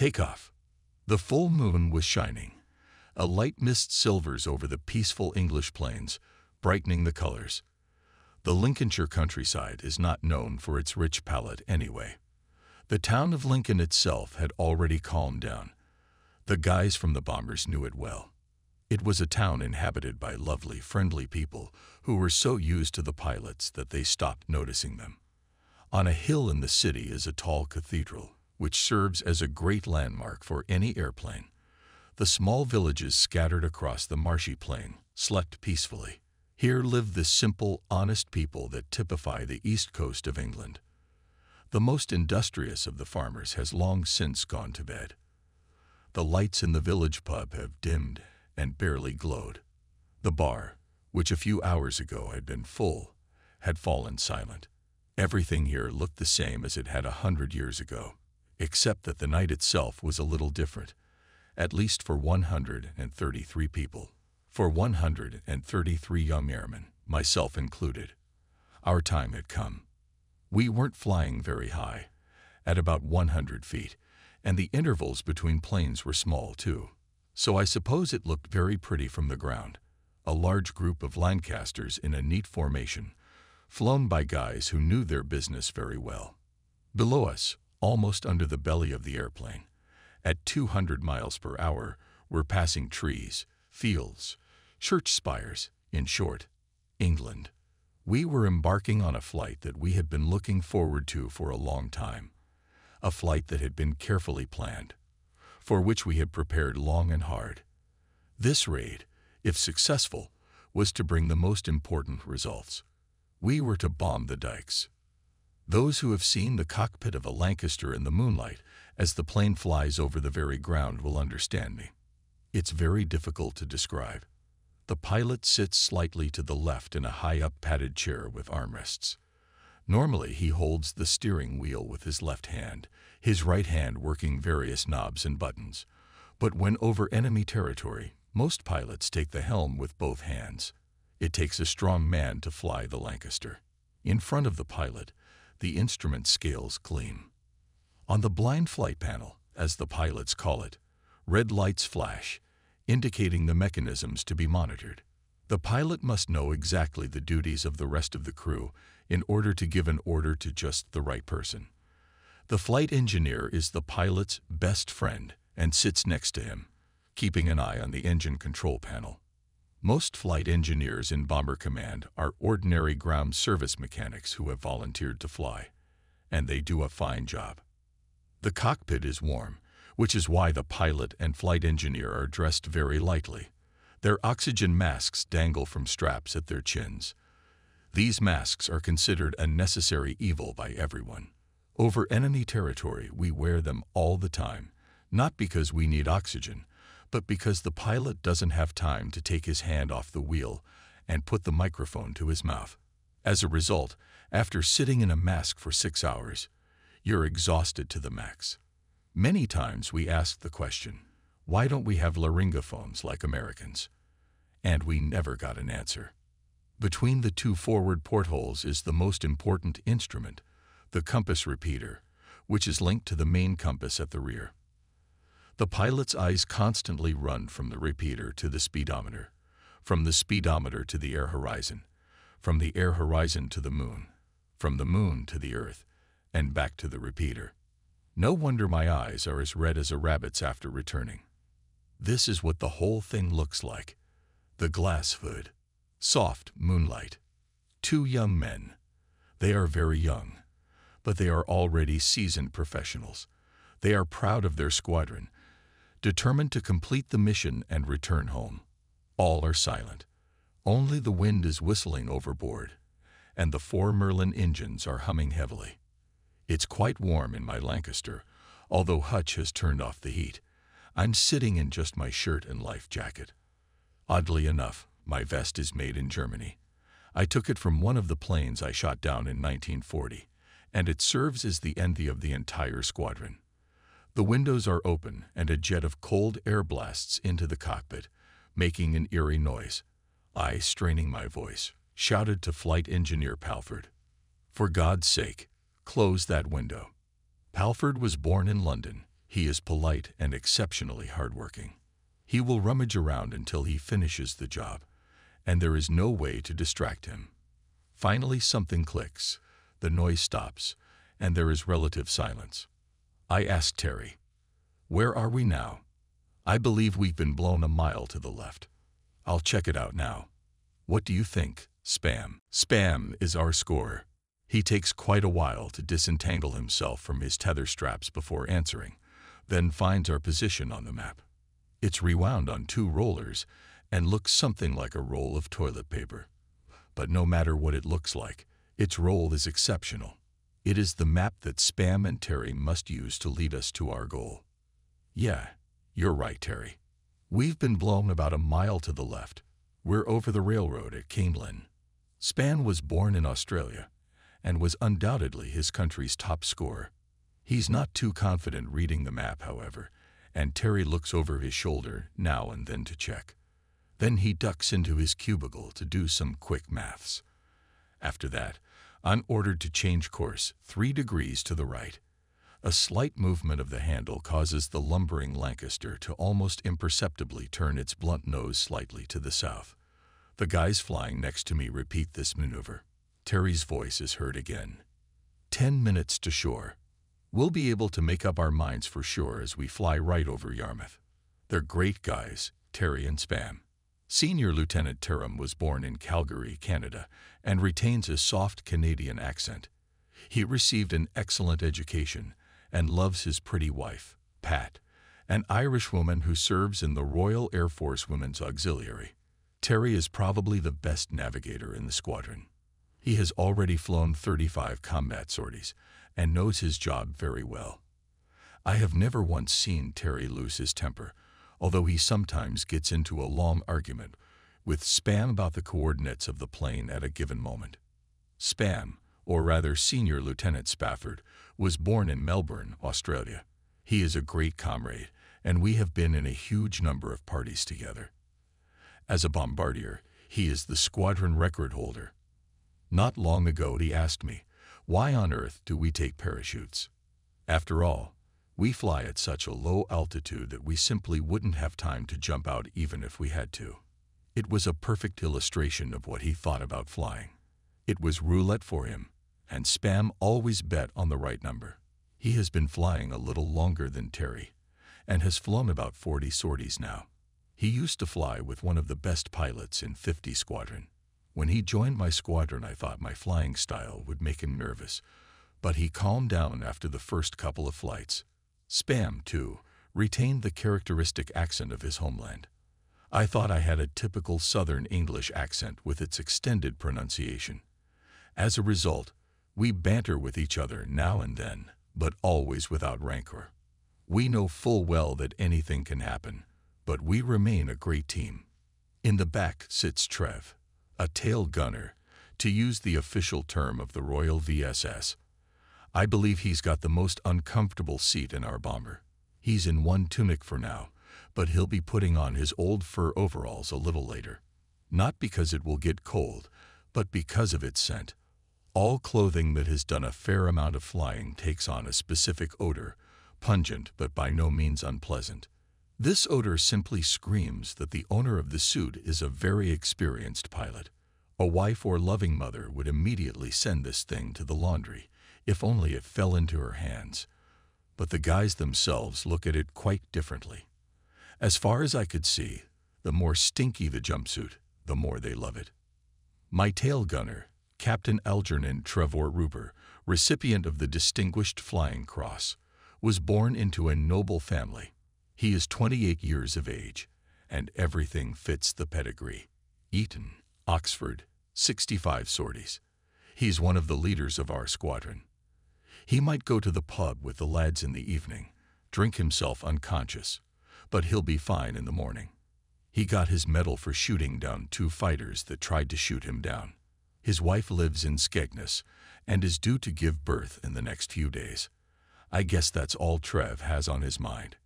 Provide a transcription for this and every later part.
Takeoff. The full moon was shining. A light mist silvers over the peaceful English plains, brightening the colors. The Lincolnshire countryside is not known for its rich palette anyway. The town of Lincoln itself had already calmed down. The guys from the bombers knew it well. It was a town inhabited by lovely, friendly people who were so used to the pilots that they stopped noticing them. On a hill in the city is a tall cathedral, which serves as a great landmark for any airplane. The small villages scattered across the marshy plain slept peacefully. Here live the simple, honest people that typify the east coast of England. The most industrious of the farmers has long since gone to bed. The lights in the village pub have dimmed and barely glowed. The bar, which a few hours ago had been full, had fallen silent. Everything here looked the same as it had a hundred years ago, except that the night itself was a little different, at least for 133 people, for 133 young airmen, myself included. Our time had come. We weren't flying very high, at about 100 feet, and the intervals between planes were small too so I suppose it looked very pretty from the ground. A large group of Lancasters in a neat formation, flown by guys who knew their business very well. Below us, almost under the belly of the airplane, at 200 miles per hour, we were passing trees, fields, church spires, in short, England. We were embarking on a flight that we had been looking forward to for a long time, a flight that had been carefully planned, for which we had prepared long and hard. This raid, if successful, was to bring the most important results. We were to bomb the dikes. Those who have seen the cockpit of a Lancaster in the moonlight as the plane flies over the very ground will understand me. It's very difficult to describe. The pilot sits slightly to the left in a high-up padded chair with armrests. Normally, he holds the steering wheel with his left hand, his right hand working various knobs and buttons. But when over enemy territory, most pilots take the helm with both hands. It takes a strong man to fly the Lancaster. In front of the pilot, the instrument scales gleam. On the blind flight panel, as the pilots call it, red lights flash, indicating the mechanisms to be monitored. The pilot must know exactly the duties of the rest of the crew in order to give an order to just the right person. The flight engineer is the pilot's best friend and sits next to him, keeping an eye on the engine control panel. Most flight engineers in Bomber Command are ordinary ground service mechanics who have volunteered to fly, and they do a fine job. The cockpit is warm, which is why the pilot and flight engineer are dressed very lightly. Their oxygen masks dangle from straps at their chins. These masks are considered a necessary evil by everyone. Over enemy territory, we wear them all the time, not because we need oxygen, but because the pilot doesn't have time to take his hand off the wheel and put the microphone to his mouth. As a result, after sitting in a mask for six hours, you're exhausted to the max. Many times we ask the question, why don't we have laryngophones like Americans? And we never got an answer. Between the two forward portholes is the most important instrument, the compass repeater, which is linked to the main compass at the rear. The pilot's eyes constantly run from the repeater to the speedometer, from the speedometer to the air horizon, from the air horizon to the moon, from the moon to the earth, and back to the repeater. No wonder my eyes are as red as a rabbit's after returning. This is what the whole thing looks like. The glass hood. Soft moonlight. Two young men. They are very young but they are already seasoned professionals. They are proud of their squadron, determined to complete the mission and return home. All are silent. Only the wind is whistling overboard, and the four Merlin engines are humming heavily. It's quite warm in my Lancaster, although Hutch has turned off the heat. I'm sitting in just my shirt and life jacket. Oddly enough, my vest is made in Germany. I took it from one of the planes I shot down in 1940 and it serves as the envy of the entire squadron. The windows are open and a jet of cold air blasts into the cockpit, making an eerie noise. I, straining my voice, shouted to Flight Engineer Pulford, For God's sake, close that window. Pulford was born in London. He is polite and exceptionally hardworking. He will rummage around until he finishes the job, and there is no way to distract him. Finally, something clicks, the noise stops, and there is relative silence. I asked Terry, Where are we now? I believe we've been blown a mile to the left. I'll check it out now. What do you think, Spam? Spam is our scorer. He takes quite a while to disentangle himself from his tether straps before answering, then finds our position on the map. It's rewound on two rollers and looks something like a roll of toilet paper. But no matter what it looks like, its role is exceptional. It is the map that Spam and Terry must use to lead us to our goal. Yeah, you're right, Terry. We've been blown about a mile to the left. We're over the railroad at Camelin. Spam was born in Australia and was undoubtedly his country's top scorer. He's not too confident reading the map, however, and Terry looks over his shoulder now and then to check. Then he ducks into his cubicle to do some quick maths. After that, I'm ordered to change course three degrees to the right. A slight movement of the handle causes the lumbering Lancaster to almost imperceptibly turn its blunt nose slightly to the south. The guys flying next to me repeat this maneuver. Terry's voice is heard again. Ten minutes to shore. We'll be able to make up our minds for sure as we fly right over Yarmouth. They're great guys, Terry and Spam. Senior Lieutenant Taerum was born in Calgary, Canada, and retains a soft Canadian accent. He received an excellent education and loves his pretty wife, Pat, an Irish woman who serves in the Royal Air Force Women's Auxiliary. Terry is probably the best navigator in the squadron. He has already flown 35 combat sorties and knows his job very well. I have never once seen Terry lose his temper, although he sometimes gets into a long argument with Spam about the coordinates of the plane at a given moment. Spam, or rather Senior Lieutenant Spafford, was born in Melbourne, Australia. He is a great comrade, and we have been in a huge number of parties together. As a bombardier, he is the squadron record holder. Not long ago he asked me, why on earth do we take parachutes? After all, we fly at such a low altitude that we simply wouldn't have time to jump out even if we had to. It was a perfect illustration of what he thought about flying. It was roulette for him, and Spam always bet on the right number. He has been flying a little longer than Terry, and has flown about 40 sorties now. He used to fly with one of the best pilots in 50 Squadron. When he joined my squadron, I thought my flying style would make him nervous, but he calmed down after the first couple of flights Spam, too, retained the characteristic accent of his homeland. I thought I had a typical Southern English accent with its extended pronunciation. As a result, we banter with each other now and then, but always without rancor. We know full well that anything can happen, but we remain a great team. In the back sits Trev, a tail gunner, to use the official term of the Royal VSS, I believe he's got the most uncomfortable seat in our bomber. He's in one tunic for now, but he'll be putting on his old fur overalls a little later. Not because it will get cold, but because of its scent. All clothing that has done a fair amount of flying takes on a specific odor, pungent but by no means unpleasant. This odor simply screams that the owner of the suit is a very experienced pilot. A wife or loving mother would immediately send this thing to the laundry if only it fell into her hands. But the guys themselves look at it quite differently. As far as I could see, the more stinky the jumpsuit, the more they love it. My tail gunner, Captain Algernon Trevor-Roper, recipient of the Distinguished Flying Cross, was born into a noble family. He is 28 years of age, and everything fits the pedigree. Eton, Oxford, 65 sorties. He's one of the leaders of our squadron. He might go to the pub with the lads in the evening, drink himself unconscious, but he'll be fine in the morning. He got his medal for shooting down two fighters that tried to shoot him down. His wife lives in Skegness and is due to give birth in the next few days. I guess that's all Trev has on his mind.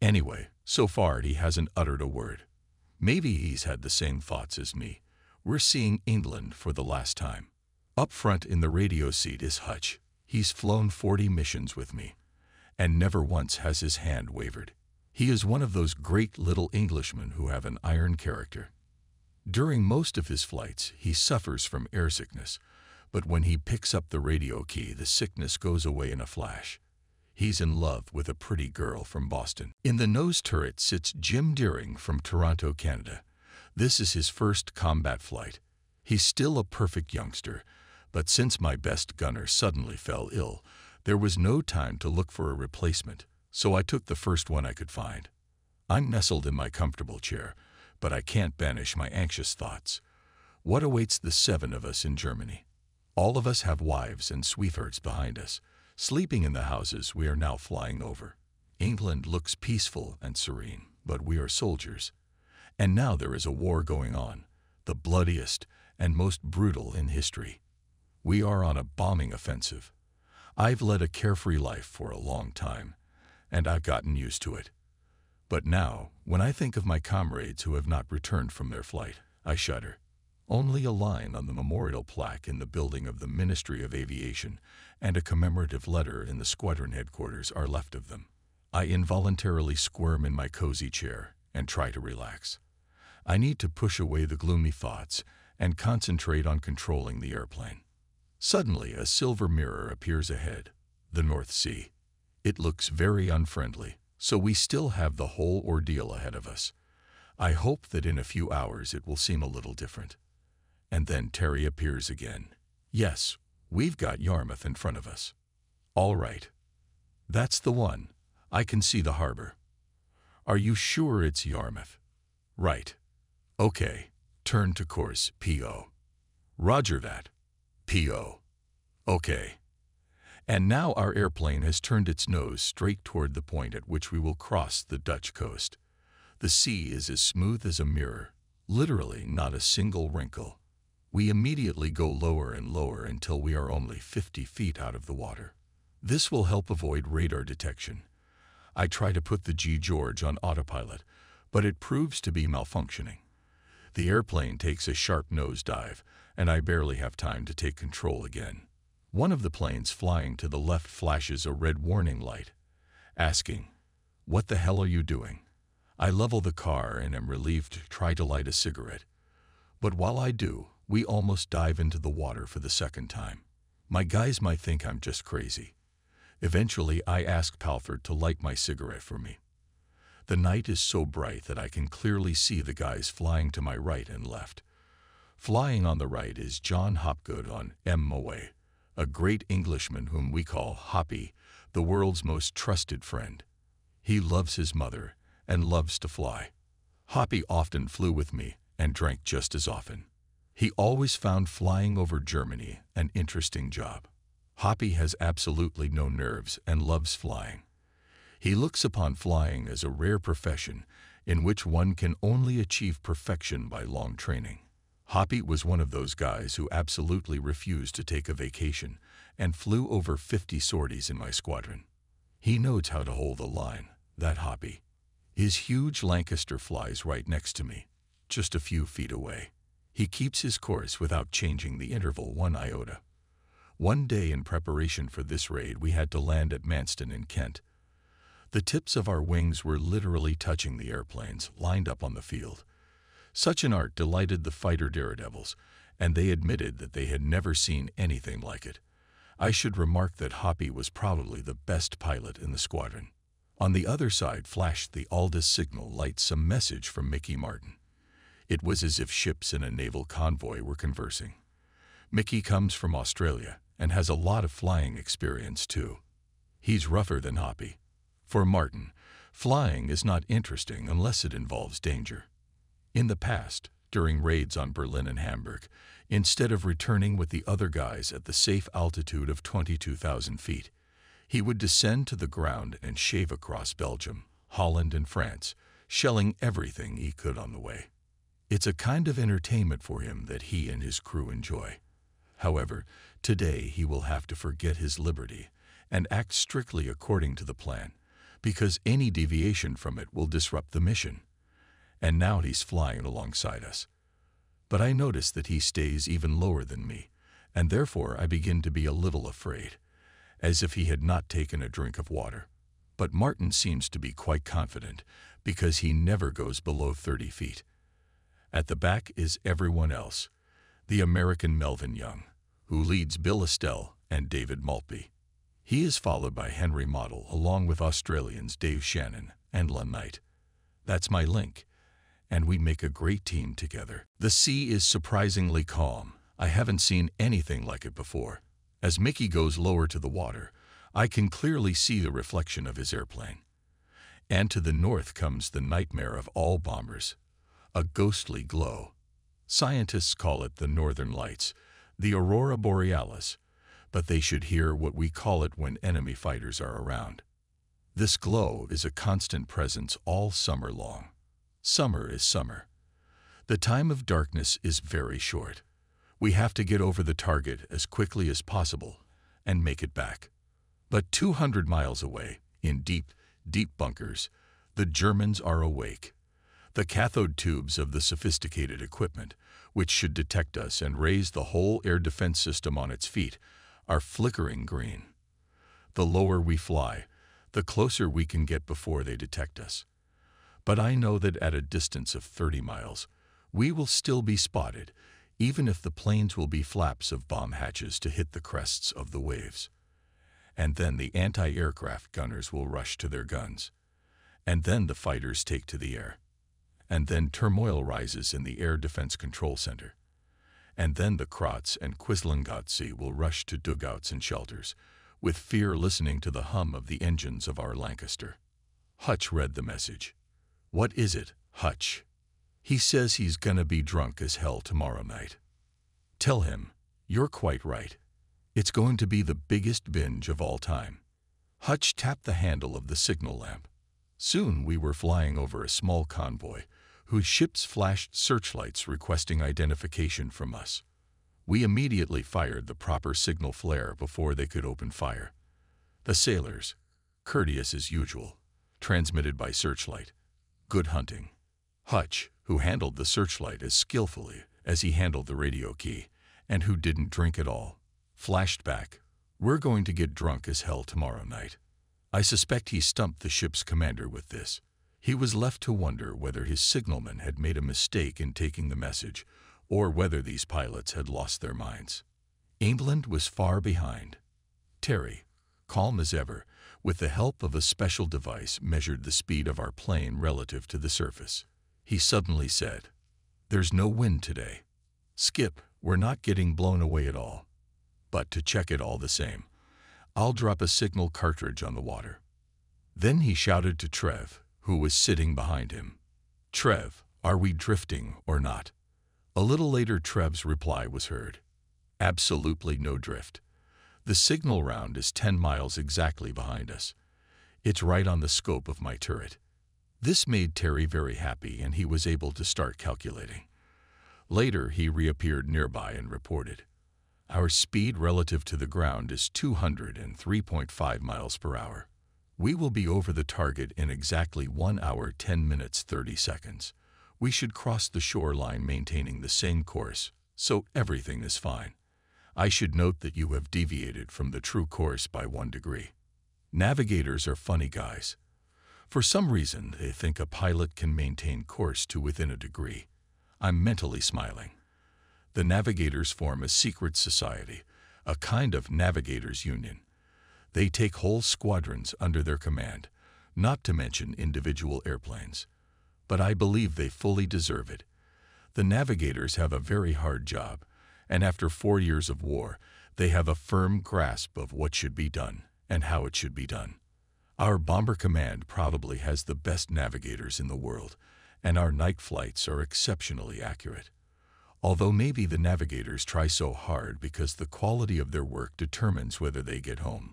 Anyway, so far he hasn't uttered a word. Maybe he's had the same thoughts as me. We're seeing England for the last time. Up front in the radio seat is Hutch. He's flown 40 missions with me, and never once has his hand wavered. He is one of those great little Englishmen who have an iron character. During most of his flights, he suffers from airsickness, but when he picks up the radio key, the sickness goes away in a flash. He's in love with a pretty girl from Boston. In the nose turret sits Jim Deering from Toronto, Canada. This is his first combat flight. He's still a perfect youngster, but since my best gunner suddenly fell ill, there was no time to look for a replacement, so I took the first one I could find. I'm nestled in my comfortable chair, but I can't banish my anxious thoughts. What awaits the seven of us in Germany? All of us have wives and sweethearts behind us, sleeping in the houses we are now flying over. England looks peaceful and serene, but we are soldiers. And now there is a war going on, the bloodiest and most brutal in history. We are on a bombing offensive. I've led a carefree life for a long time, and I've gotten used to it. But now, when I think of my comrades who have not returned from their flight, I shudder. Only a line on the memorial plaque in the building of the Ministry of Aviation and a commemorative letter in the squadron headquarters are left of them. I involuntarily squirm in my cozy chair and try to relax. I need to push away the gloomy thoughts and concentrate on controlling the airplane. Suddenly, a silver mirror appears ahead, the North Sea. It looks very unfriendly, so we still have the whole ordeal ahead of us. I hope that in a few hours it will seem a little different. And then Terry appears again. Yes, we've got Yarmouth in front of us. All right. That's the one. I can see the harbor. Are you sure it's Yarmouth? Right. Okay. Turn to course, P.O. Roger that. P.O. Okay. And now our airplane has turned its nose straight toward the point at which we will cross the Dutch coast. The sea is as smooth as a mirror, literally not a single wrinkle. We immediately go lower and lower until we are only 50 feet out of the water. This will help avoid radar detection. I try to put the G. George on autopilot, but it proves to be malfunctioning. The airplane takes a sharp nosedive, and I barely have time to take control again. One of the planes flying to the left flashes a red warning light, asking, What the hell are you doing? I level the car and am relieved to try to light a cigarette. But while I do, we almost dive into the water for the second time. My guys might think I'm just crazy. Eventually, I ask Pulford to light my cigarette for me. The night is so bright that I can clearly see the guys flying to my right and left. Flying on the right is John Hopgood on M. Moe, a great Englishman whom we call Hoppy, the world's most trusted friend. He loves his mother and loves to fly. Hoppy often flew with me and drank just as often. He always found flying over Germany an interesting job. Hoppy has absolutely no nerves and loves flying. He looks upon flying as a rare profession in which one can only achieve perfection by long training. Hoppy was one of those guys who absolutely refused to take a vacation and flew over 50 sorties in my squadron. He knows how to hold the line, that Hoppy. His huge Lancaster flies right next to me, just a few feet away. He keeps his course without changing the interval one iota. One day in preparation for this raid, we had to land at Manston in Kent. The tips of our wings were literally touching the airplanes lined up on the field. Such an art delighted the fighter daredevils, and they admitted that they had never seen anything like it. I should remark that Hoppy was probably the best pilot in the squadron. On the other side flashed the Aldis signal light some message from Mickey Martin. It was as if ships in a naval convoy were conversing. Mickey comes from Australia and has a lot of flying experience too. He's rougher than Hoppy. For Martin, flying is not interesting unless it involves danger. In the past, during raids on Berlin and Hamburg, instead of returning with the other guys at the safe altitude of 22,000 feet, he would descend to the ground and shave across Belgium, Holland, and France, shelling everything he could on the way. It's a kind of entertainment for him that he and his crew enjoy. However, today he will have to forget his liberty and act strictly according to the plan, because any deviation from it will disrupt the mission and now he's flying alongside us. But I notice that he stays even lower than me, and therefore I begin to be a little afraid, as if he had not taken a drink of water. But Martin seems to be quite confident because he never goes below 30 feet. At the back is everyone else, the American Melvin Young, who leads Bill Astell and David Maltby. He is followed by Henry Model along with Australians Dave Shannon and Len Knight. That's my link, and we make a great team together. The sea is surprisingly calm. I haven't seen anything like it before. As Mickey goes lower to the water, I can clearly see the reflection of his airplane. And to the north comes the nightmare of all bombers, a ghostly glow. Scientists call it the northern lights, the aurora borealis, but they should hear what we call it when enemy fighters are around. This glow is a constant presence all summer long. Summer is summer. The time of darkness is very short. We have to get over the target as quickly as possible and make it back. But 200 miles away, in deep, deep bunkers, the Germans are awake. The cathode tubes of the sophisticated equipment, which should detect us and raise the whole air defense system on its feet, are flickering green. The lower we fly, the closer we can get before they detect us. But I know that at a distance of 30 miles, we will still be spotted, even if the planes will be flaps of bomb hatches to hit the crests of the waves. And then the anti-aircraft gunners will rush to their guns. And then the fighters take to the air. And then turmoil rises in the Air Defense Control Center. And then the Krotz and Quislingatsy will rush to dugouts and shelters, with fear listening to the hum of the engines of our Lancaster. Hutch read the message. What is it, Hutch? He says he's gonna be drunk as hell tomorrow night. Tell him, you're quite right. It's going to be the biggest binge of all time. Hutch tapped the handle of the signal lamp. Soon we were flying over a small convoy, whose ships flashed searchlights requesting identification from us. We immediately fired the proper signal flare before they could open fire. The sailors, courteous as usual, transmitted by searchlight. Good hunting. Hutch, who handled the searchlight as skillfully as he handled the radio key, and who didn't drink at all, flashed back, We're going to get drunk as hell tomorrow night. I suspect he stumped the ship's commander with this. He was left to wonder whether his signalman had made a mistake in taking the message or whether these pilots had lost their minds. England was far behind. Terry, calm as ever, with the help of a special device measured the speed of our plane relative to the surface. He suddenly said, There's no wind today. Skip, we're not getting blown away at all. But to check it all the same, I'll drop a signal cartridge on the water. Then he shouted to Trev, who was sitting behind him. Trev, are we drifting or not? A little later Trev's reply was heard. Absolutely no drift. The signal round is 10 miles exactly behind us. It's right on the scope of my turret. This made Terry very happy and he was able to start calculating. Later he reappeared nearby and reported. Our speed relative to the ground is 203.5 miles per hour. We will be over the target in exactly 1 hour 10 minutes 30 seconds. We should cross the shoreline maintaining the same course, so everything is fine. I should note that you have deviated from the true course by one degree. Navigators are funny guys. For some reason, they think a pilot can maintain course to within a degree. I'm mentally smiling. The navigators form a secret society, a kind of navigators union. They take whole squadrons under their command, not to mention individual airplanes but I believe they fully deserve it. The navigators have a very hard job, and after four years of war, they have a firm grasp of what should be done and how it should be done. Our Bomber Command probably has the best navigators in the world, and our night flights are exceptionally accurate. Although maybe the navigators try so hard because the quality of their work determines whether they get home.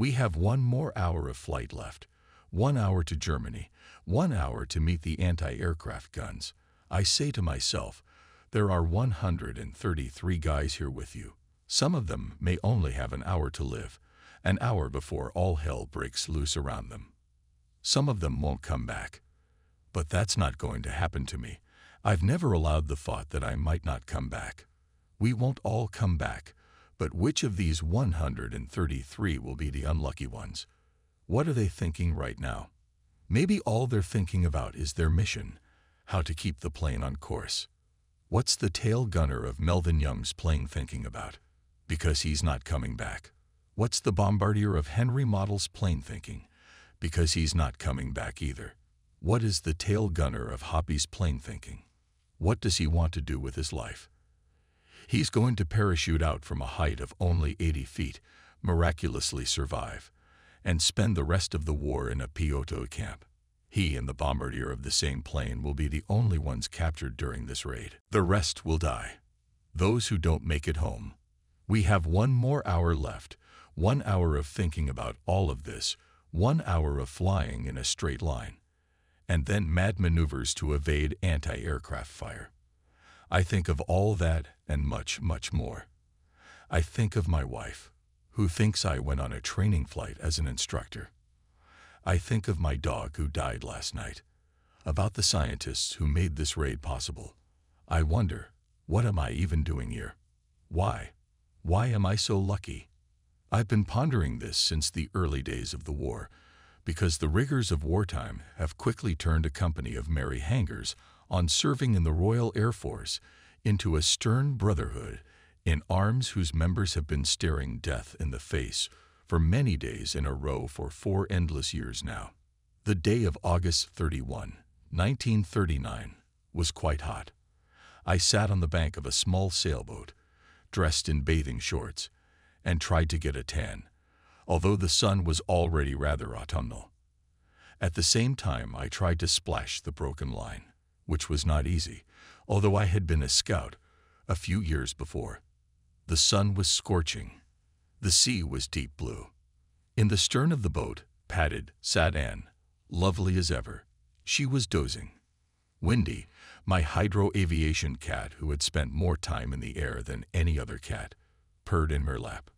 We have one more hour of flight left, one hour to Germany, one hour to meet the anti-aircraft guns. I say to myself, there are 133 guys here with you. Some of them may only have an hour to live, an hour before all hell breaks loose around them. Some of them won't come back. But that's not going to happen to me. I've never allowed the thought that I might not come back. We won't all come back, but which of these 133 will be the unlucky ones? What are they thinking right now? Maybe all they're thinking about is their mission, how to keep the plane on course. What's the tail gunner of Melvin Young's plane thinking about? Because he's not coming back. What's the bombardier of Henry Model's plane thinking? Because he's not coming back either. What is the tail gunner of Hoppy's plane thinking? What does he want to do with his life? He's going to parachute out from a height of only 80 feet, miraculously survive, and spend the rest of the war in a Pyoto camp. He and the bombardier of the same plane will be the only ones captured during this raid. The rest will die. Those who don't make it home. We have one more hour left, one hour of thinking about all of this, one hour of flying in a straight line, and then mad maneuvers to evade anti-aircraft fire. I think of all that and much, much more. I think of my wife, who thinks I went on a training flight as an instructor. I think of my dog who died last night, about the scientists who made this raid possible. I wonder, what am I even doing here? Why? Why am I so lucky? I've been pondering this since the early days of the war, because the rigors of wartime have quickly turned a company of merry hangers on serving in the Royal Air Force into a stern brotherhood in arms whose members have been staring death in the face for many days in a row for four endless years now. The day of August 31, 1939, was quite hot. I sat on the bank of a small sailboat, dressed in bathing shorts, and tried to get a tan, although the sun was already rather autumnal. At the same time, I tried to splash the broken line, which was not easy, although I had been a scout a few years before. The sun was scorching. The sea was deep blue. In the stern of the boat, padded, sat Anne, lovely as ever. She was dozing. Windy, my hydro aviation cat who had spent more time in the air than any other cat, purred in her lap.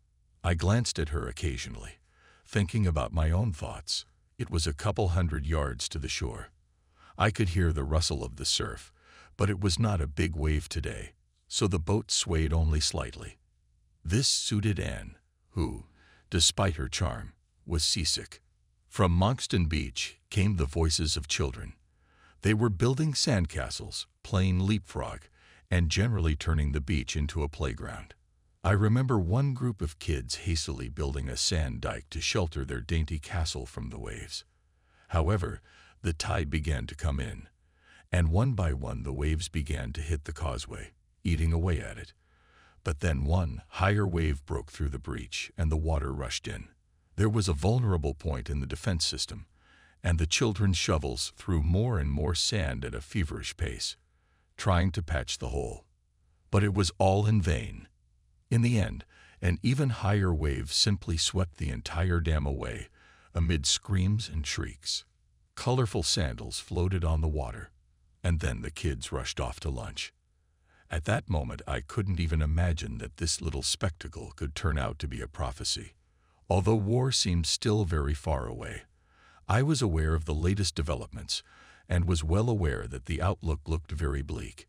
I glanced at her occasionally, thinking about my own thoughts. It was a couple hundred yards to the shore. I could hear the rustle of the surf, but it was not a big wave today, so the boat swayed only slightly. This suited Anne, who, despite her charm, was seasick. From Monkstone Beach came the voices of children. They were building sandcastles, playing leapfrog, and generally turning the beach into a playground. I remember one group of kids hastily building a sand dike to shelter their dainty castle from the waves. However, the tide began to come in, and one by one the waves began to hit the causeway, eating away at it. But then one higher wave broke through the breach and the water rushed in. There was a vulnerable point in the defense system, and the children's shovels threw more and more sand at a feverish pace, trying to patch the hole. But it was all in vain. In the end, an even higher wave simply swept the entire dam away, amid screams and shrieks. Colorful sandals floated on the water, and then the kids rushed off to lunch. At that moment, I couldn't even imagine that this little spectacle could turn out to be a prophecy. Although war seemed still very far away, I was aware of the latest developments and was well aware that the outlook looked very bleak.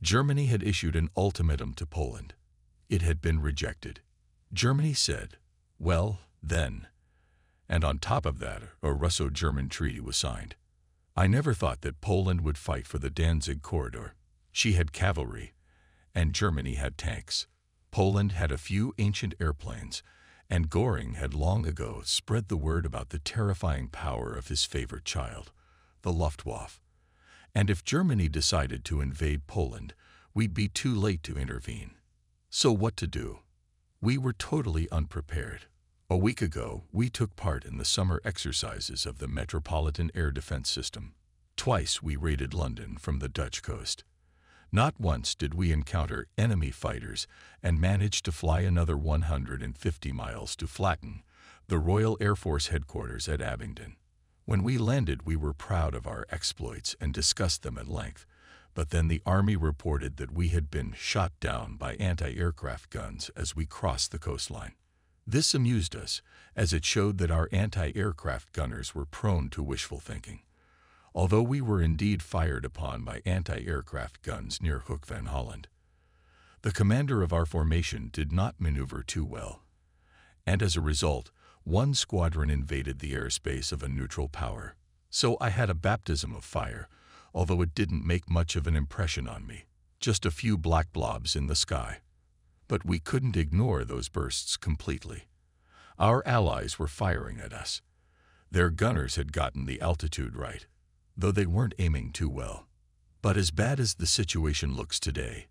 Germany had issued an ultimatum to Poland. It had been rejected. Germany said, well, then. And on top of that, a Russo-German treaty was signed. I never thought that Poland would fight for the Danzig corridor. She had cavalry, and Germany had tanks. Poland had a few ancient airplanes, and Göring had long ago spread the word about the terrifying power of his favorite child, the Luftwaffe. And if Germany decided to invade Poland, we'd be too late to intervene. So what to do? We were totally unprepared. A week ago, we took part in the summer exercises of the Metropolitan Air Defense System. Twice we raided London from the Dutch coast. Not once did we encounter enemy fighters and managed to fly another 150 miles to Flatton, the Royal Air Force headquarters at Abingdon. When we landed, we were proud of our exploits and discussed them at length, but then the Army reported that we had been shot down by anti-aircraft guns as we crossed the coastline. This amused us, as it showed that our anti-aircraft gunners were prone to wishful thinking although we were indeed fired upon by anti-aircraft guns near Hoek van Holland. The commander of our formation did not maneuver too well, and as a result, one squadron invaded the airspace of a neutral power. So I had a baptism of fire, although it didn't make much of an impression on me. Just a few black blobs in the sky. But we couldn't ignore those bursts completely. Our allies were firing at us. Their gunners had gotten the altitude right, though they weren't aiming too well. But as bad as the situation looks today,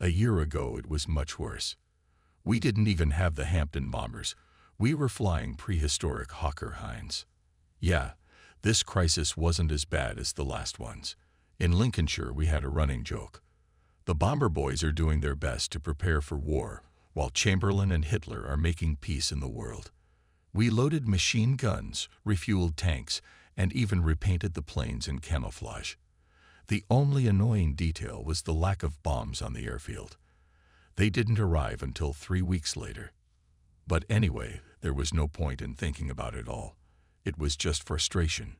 a year ago it was much worse. We didn't even have the Hampden bombers. We were flying prehistoric Hawker Hinds. Yeah, this crisis wasn't as bad as the last ones. In Lincolnshire, we had a running joke. The bomber boys are doing their best to prepare for war, while Chamberlain and Hitler are making peace in the world. We loaded machine guns, refueled tanks, and even repainted the planes in camouflage. The only annoying detail was the lack of bombs on the airfield. They didn't arrive until three weeks later. But anyway, there was no point in thinking about it all. It was just frustration.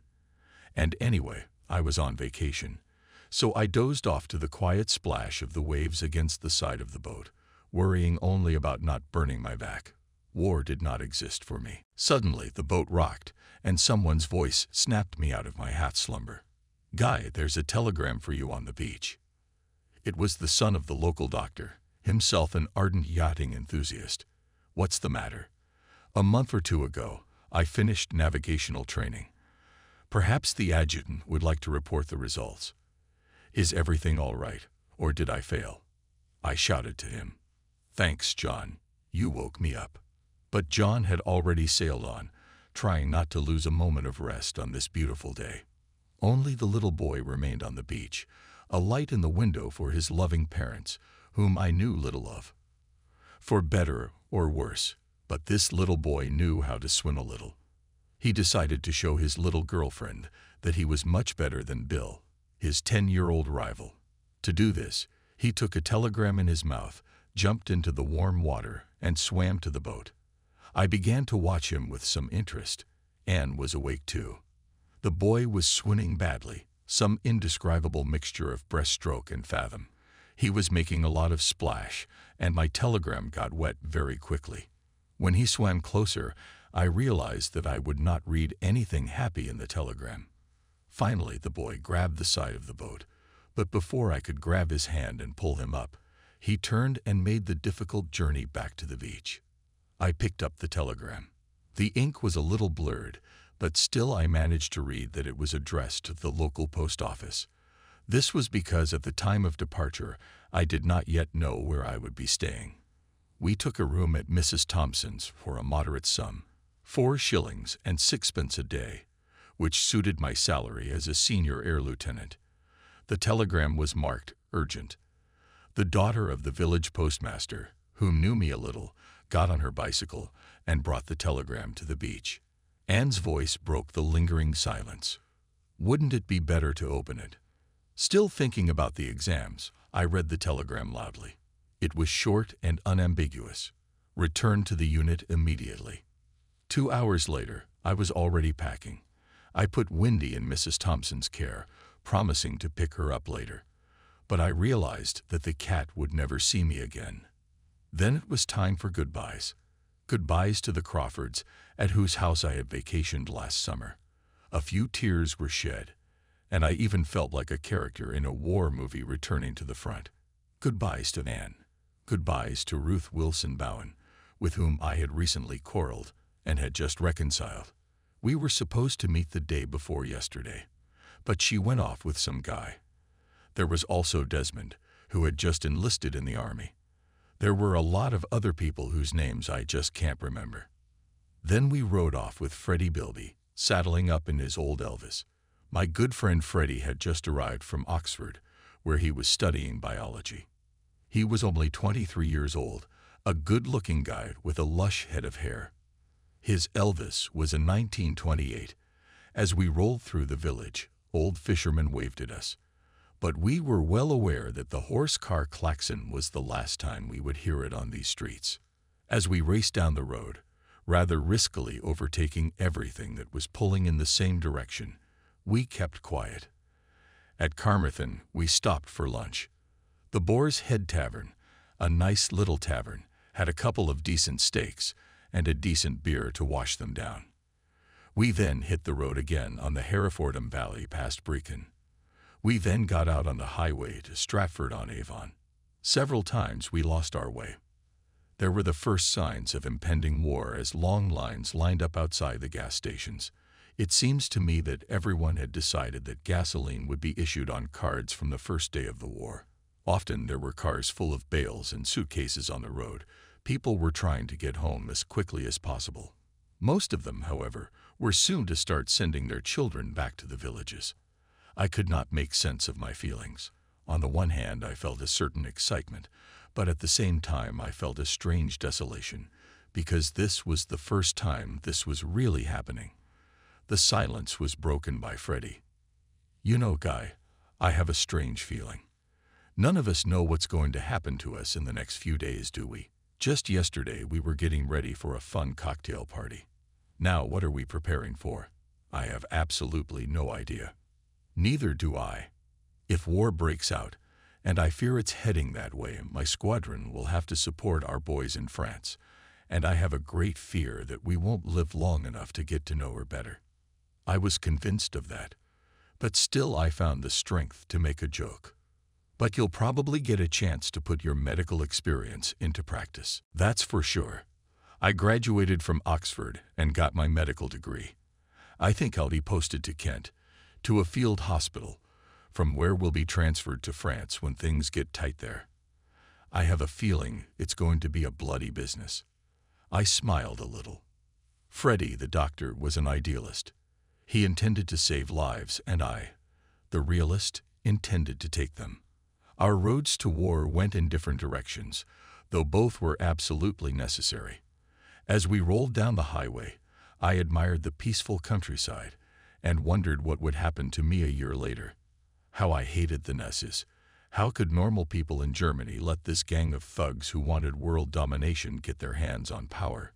And anyway, I was on vacation. So I dozed off to the quiet splash of the waves against the side of the boat, worrying only about not burning my back. War did not exist for me. Suddenly, the boat rocked, and someone's voice snapped me out of my half slumber. Guy, there's a telegram for you on the beach. It was the son of the local doctor, himself an ardent yachting enthusiast. What's the matter? A month or two ago, I finished navigational training. Perhaps the adjutant would like to report the results. Is everything all right, or did I fail? I shouted to him. Thanks, John. You woke me up. But John had already sailed on, trying not to lose a moment of rest on this beautiful day. Only the little boy remained on the beach, a light in the window for his loving parents, whom I knew little of. For better or worse, but this little boy knew how to swim a little. He decided to show his little girlfriend that he was much better than Bill, his 10-year-old rival. To do this, he took a telegram in his mouth, jumped into the warm water, and swam to the boat. I began to watch him with some interest. Anne was awake too. The boy was swimming badly, some indescribable mixture of breaststroke and fathom. He was making a lot of splash, and my telegram got wet very quickly. When he swam closer, I realized that I would not read anything happy in the telegram. Finally, the boy grabbed the side of the boat, but before I could grab his hand and pull him up, he turned and made the difficult journey back to the beach. I picked up the telegram. The ink was a little blurred, but still I managed to read that it was addressed to the local post office. This was because at the time of departure, I did not yet know where I would be staying. We took a room at Mrs. Thompson's for a moderate sum, four shillings and sixpence a day, which suited my salary as a senior air lieutenant. The telegram was marked urgent. The daughter of the village postmaster, who knew me a little, got on her bicycle and brought the telegram to the beach. Anne's voice broke the lingering silence. Wouldn't it be better to open it? Still thinking about the exams, I read the telegram loudly. It was short and unambiguous. Return to the unit immediately. Two hours later, I was already packing. I put Windy in Mrs. Thompson's care, promising to pick her up later. But I realized that the cat would never see me again. Then it was time for goodbyes. Goodbyes to the Crawfords, at whose house I had vacationed last summer. A few tears were shed, and I even felt like a character in a war movie returning to the front. Goodbyes to Anne. Goodbyes to Ruth Wilson Bowen, with whom I had recently quarreled and had just reconciled. We were supposed to meet the day before yesterday, but she went off with some guy. There was also Desmond, who had just enlisted in the army. There were a lot of other people whose names I just can't remember. Then we rode off with Freddie Bilby, saddling up in his old Alvis. My good friend Freddie had just arrived from Oxford, where he was studying biology. He was only 23 years old, a good-looking guy with a lush head of hair. His Alvis was in 1928. As we rolled through the village, old fishermen waved at us but we were well aware that the horse car klaxon was the last time we would hear it on these streets. As we raced down the road, rather riskily overtaking everything that was pulling in the same direction, we kept quiet. At Carmarthen, we stopped for lunch. The Boar's Head Tavern, a nice little tavern, had a couple of decent steaks, and a decent beer to wash them down. We then hit the road again on the Herefordham Valley past Brecon. We then got out on the highway to Stratford-on-Avon. Several times we lost our way. There were the first signs of impending war as long lines lined up outside the gas stations. It seems to me that everyone had decided that gasoline would be issued on cards from the first day of the war. Often there were cars full of bales and suitcases on the road. People were trying to get home as quickly as possible. Most of them, however, were soon to start sending their children back to the villages. I could not make sense of my feelings. On the one hand, I felt a certain excitement, but at the same time I felt a strange desolation, because this was the first time this was really happening. The silence was broken by Freddy. You know, Guy, I have a strange feeling. None of us know what's going to happen to us in the next few days, do we? Just yesterday we were getting ready for a fun cocktail party. Now what are we preparing for? I have absolutely no idea. Neither do I. If war breaks out, and I fear it's heading that way, my squadron will have to support our boys in France, and I have a great fear that we won't live long enough to get to know her better. I was convinced of that, but still I found the strength to make a joke but you'll probably get a chance to put your medical experience into practice. That's for sure. I graduated from Oxford and got my medical degree. I think I'll be posted to Kent, to a field hospital, from where we'll be transferred to France when things get tight there. I have a feeling it's going to be a bloody business. I smiled a little. Freddie, the doctor, was an idealist. He intended to save lives, and I, the realist, intended to take them. Our roads to war went in different directions, though both were absolutely necessary. As we rolled down the highway, I admired the peaceful countryside and wondered what would happen to me a year later. How I hated the Nesses. How could normal people in Germany let this gang of thugs who wanted world domination get their hands on power?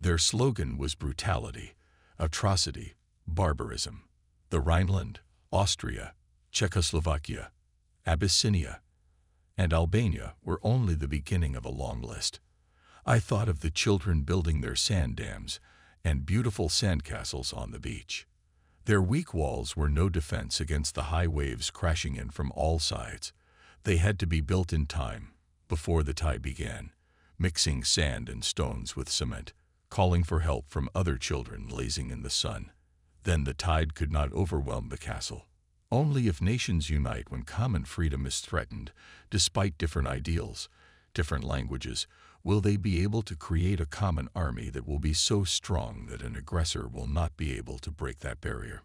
Their slogan was brutality, atrocity, barbarism. The Rhineland, Austria, Czechoslovakia, Abyssinia, and Albania were only the beginning of a long list. I thought of the children building their sand dams and beautiful sandcastles on the beach. Their weak walls were no defense against the high waves crashing in from all sides. They had to be built in time, before the tide began, mixing sand and stones with cement, calling for help from other children lazing in the sun. Then the tide could not overwhelm the castle. Only if nations unite when common freedom is threatened, despite different ideals, different languages, will they be able to create a common army that will be so strong that an aggressor will not be able to break that barrier.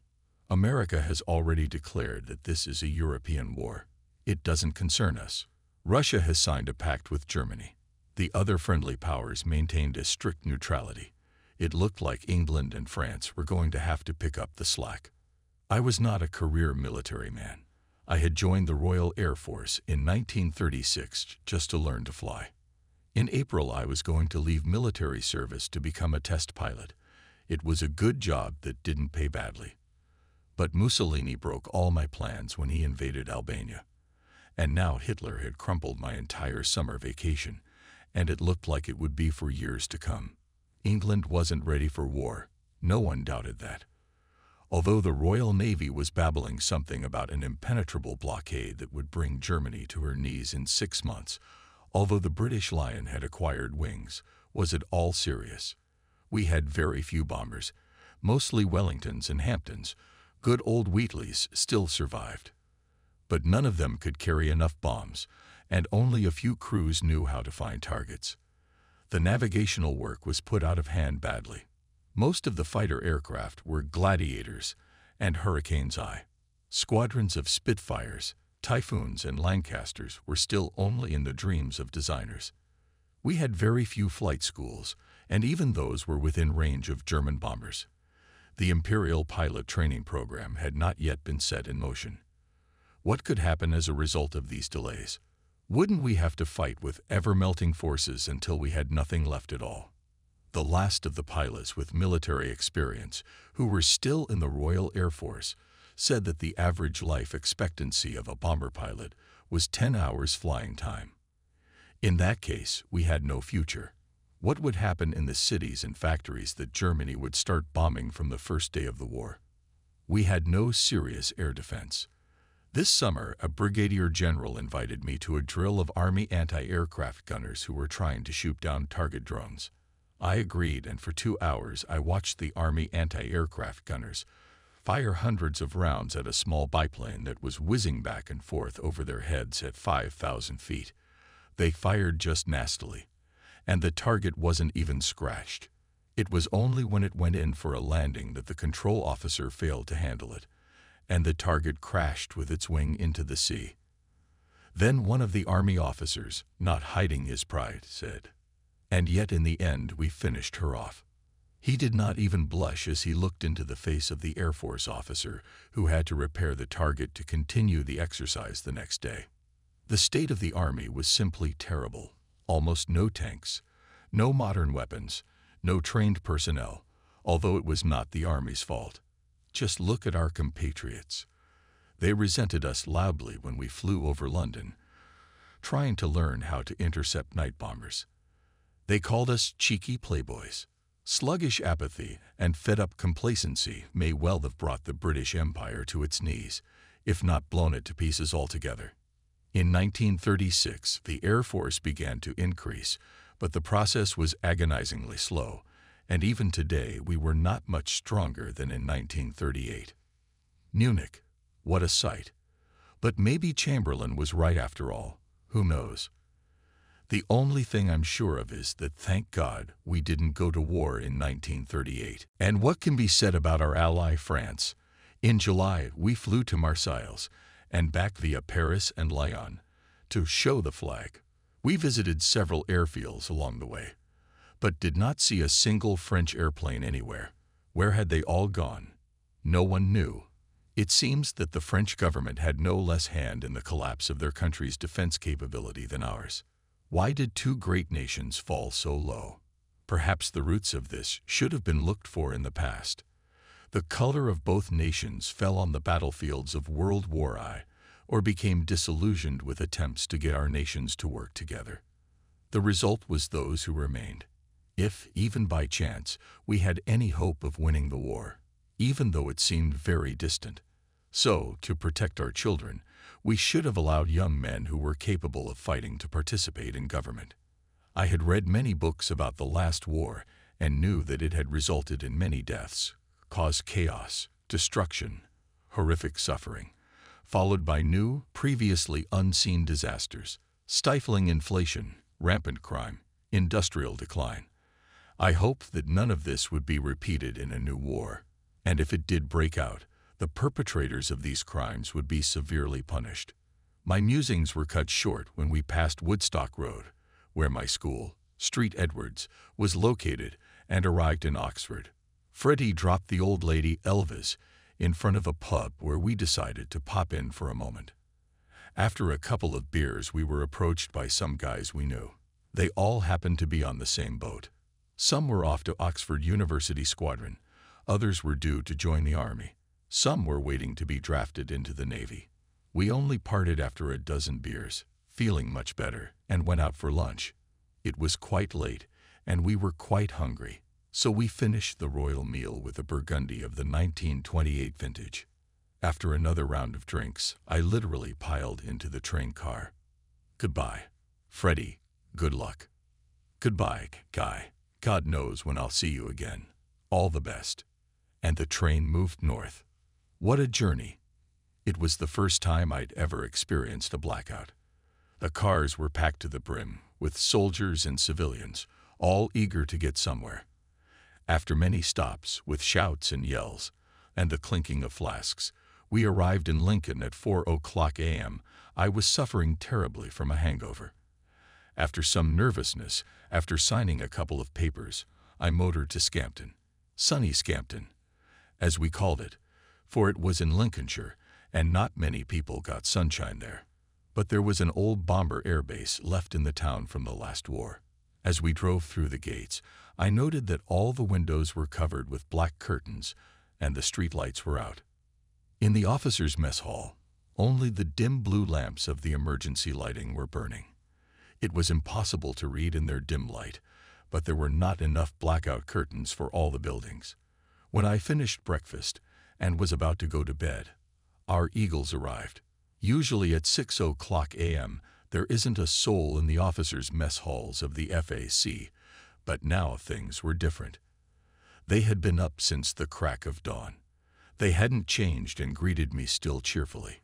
America has already declared that this is a European war. It doesn't concern us. Russia has signed a pact with Germany. The other friendly powers maintained a strict neutrality. It looked like England and France were going to have to pick up the slack. I was not a career military man. I had joined the Royal Air Force in 1936 just to learn to fly. In April, I was going to leave military service to become a test pilot. It was a good job that didn't pay badly. But Mussolini broke all my plans when he invaded Albania. And now Hitler had crumpled my entire summer vacation, and it looked like it would be for years to come. England wasn't ready for war. No one doubted that although the Royal Navy was babbling something about an impenetrable blockade that would bring Germany to her knees in six months, although the British Lion had acquired wings, was it all serious? We had very few bombers, mostly Wellingtons and Hampdens. Good old Whitleys still survived. But none of them could carry enough bombs, and only a few crews knew how to find targets. The navigational work was put out of hand badly. Most of the fighter aircraft were Gladiators and Hurricane's Eye. Squadrons of Spitfires, Typhoons, and Lancasters were still only in the dreams of designers. We had very few flight schools, and even those were within range of German bombers. The Imperial pilot training program had not yet been set in motion. What could happen as a result of these delays? Wouldn't we have to fight with ever-melting forces until we had nothing left at all? The last of the pilots with military experience, who were still in the Royal Air Force, said that the average life expectancy of a bomber pilot was 10 hours flying time. In that case, we had no future. What would happen in the cities and factories that Germany would start bombing from the first day of the war? We had no serious air defense. This summer, a brigadier general invited me to a drill of Army anti-aircraft gunners who were trying to shoot down target drones. I agreed, and for two hours I watched the Army anti-aircraft gunners fire hundreds of rounds at a small biplane that was whizzing back and forth over their heads at 5,000 feet. They fired just nastily, and the target wasn't even scratched. It was only when it went in for a landing that the control officer failed to handle it, and the target crashed with its wing into the sea. Then one of the Army officers, not hiding his pride, said, And yet in the end we finished her off. He did not even blush as he looked into the face of the Air Force officer who had to repair the target to continue the exercise the next day. The state of the Army was simply terrible. Almost no tanks, no modern weapons, no trained personnel, although it was not the Army's fault. Just look at our compatriots. They resented us loudly when we flew over London, trying to learn how to intercept night bombers. They called us cheeky playboys. Sluggish apathy and fed-up complacency may well have brought the British Empire to its knees, if not blown it to pieces altogether. In 1936, the Air Force began to increase, but the process was agonizingly slow, and even today we were not much stronger than in 1938. Munich, what a sight. But maybe Chamberlain was right after all. Who knows? The only thing I'm sure of is that, thank God, we didn't go to war in 1938. And what can be said about our ally France? In July, we flew to Marseilles and back via Paris and Lyon to show the flag. We visited several airfields along the way, but did not see a single French airplane anywhere. Where had they all gone? No one knew. It seems that the French government had no less hand in the collapse of their country's defense capability than ours. Why did two great nations fall so low? Perhaps the roots of this should have been looked for in the past. The color of both nations fell on the battlefields of World War I or became disillusioned with attempts to get our nations to work together. The result was those who remained. If, even by chance, we had any hope of winning the war, even though it seemed very distant. So, to protect our children, we should have allowed young men who were capable of fighting to participate in government. I had read many books about the last war and knew that it had resulted in many deaths, caused chaos, destruction, horrific suffering followed by new, previously unseen disasters, stifling inflation, rampant crime, industrial decline. I hoped that none of this would be repeated in a new war, and if it did break out, the perpetrators of these crimes would be severely punished. My musings were cut short when we passed Woodstock Road, where my school, Street Edwards, was located and arrived in Oxford. Freddie dropped the old lady Alvis in front of a pub where we decided to pop in for a moment. After a couple of beers, we were approached by some guys we knew. They all happened to be on the same boat. Some were off to Oxford University Squadron. Others were due to join the Army. Some were waiting to be drafted into the Navy. We only parted after a dozen beers, feeling much better, and went out for lunch. It was quite late, and we were quite hungry. So we finished the royal meal with a Burgundy of the 1928 vintage. After another round of drinks, I literally piled into the train car. Goodbye. Freddie, good luck. Goodbye, Guy. God knows when I'll see you again. All the best. And the train moved north. What a journey. It was the first time I'd ever experienced a blackout. The cars were packed to the brim, with soldiers and civilians, all eager to get somewhere. After many stops, with shouts and yells, and the clinking of flasks, we arrived in Lincoln at 4 o'clock a.m. I was suffering terribly from a hangover. After some nervousness, after signing a couple of papers, I motored to Scampton, sunny Scampton, as we called it, for it was in Lincolnshire, and not many people got sunshine there. But there was an old bomber air base left in the town from the last war. As we drove through the gates, I noted that all the windows were covered with black curtains and the streetlights were out. In the officers' mess hall, only the dim blue lamps of the emergency lighting were burning. It was impossible to read in their dim light, but there were not enough blackout curtains for all the buildings. When I finished breakfast and was about to go to bed, our eagles arrived. Usually at 6 o'clock a.m., there isn't a soul in the officers' mess halls of the FAC, but now things were different. They had been up since the crack of dawn. They hadn't changed and greeted me still cheerfully.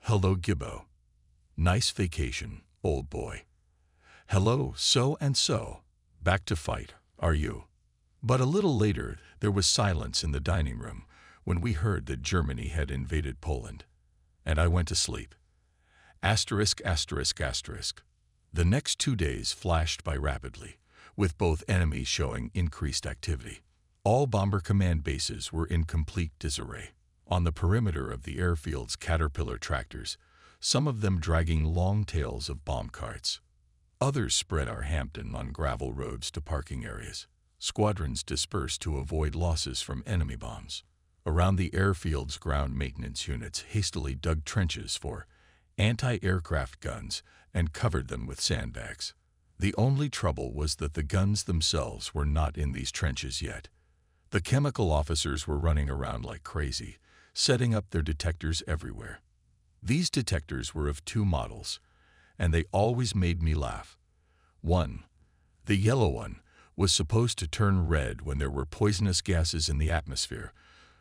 Hello, Gibbo. Nice vacation, old boy. Hello, so and so. Back to fight, are you? But a little later, there was silence in the dining room when we heard that Germany had invaded Poland. And I went to sleep. Asterisk, asterisk, asterisk. The next two days flashed by rapidly, with both enemies showing increased activity. All bomber command bases were in complete disarray. On the perimeter of the airfield's Caterpillar tractors, some of them dragging long tails of bomb carts. Others spread our Hampden on gravel roads to parking areas. Squadrons dispersed to avoid losses from enemy bombs. Around the airfield's ground maintenance units hastily dug trenches for anti-aircraft guns and covered them with sandbags. The only trouble was that the guns themselves were not in these trenches yet. The chemical officers were running around like crazy, setting up their detectors everywhere. These detectors were of two models, and they always made me laugh. One, the yellow one, was supposed to turn red when there were poisonous gases in the atmosphere,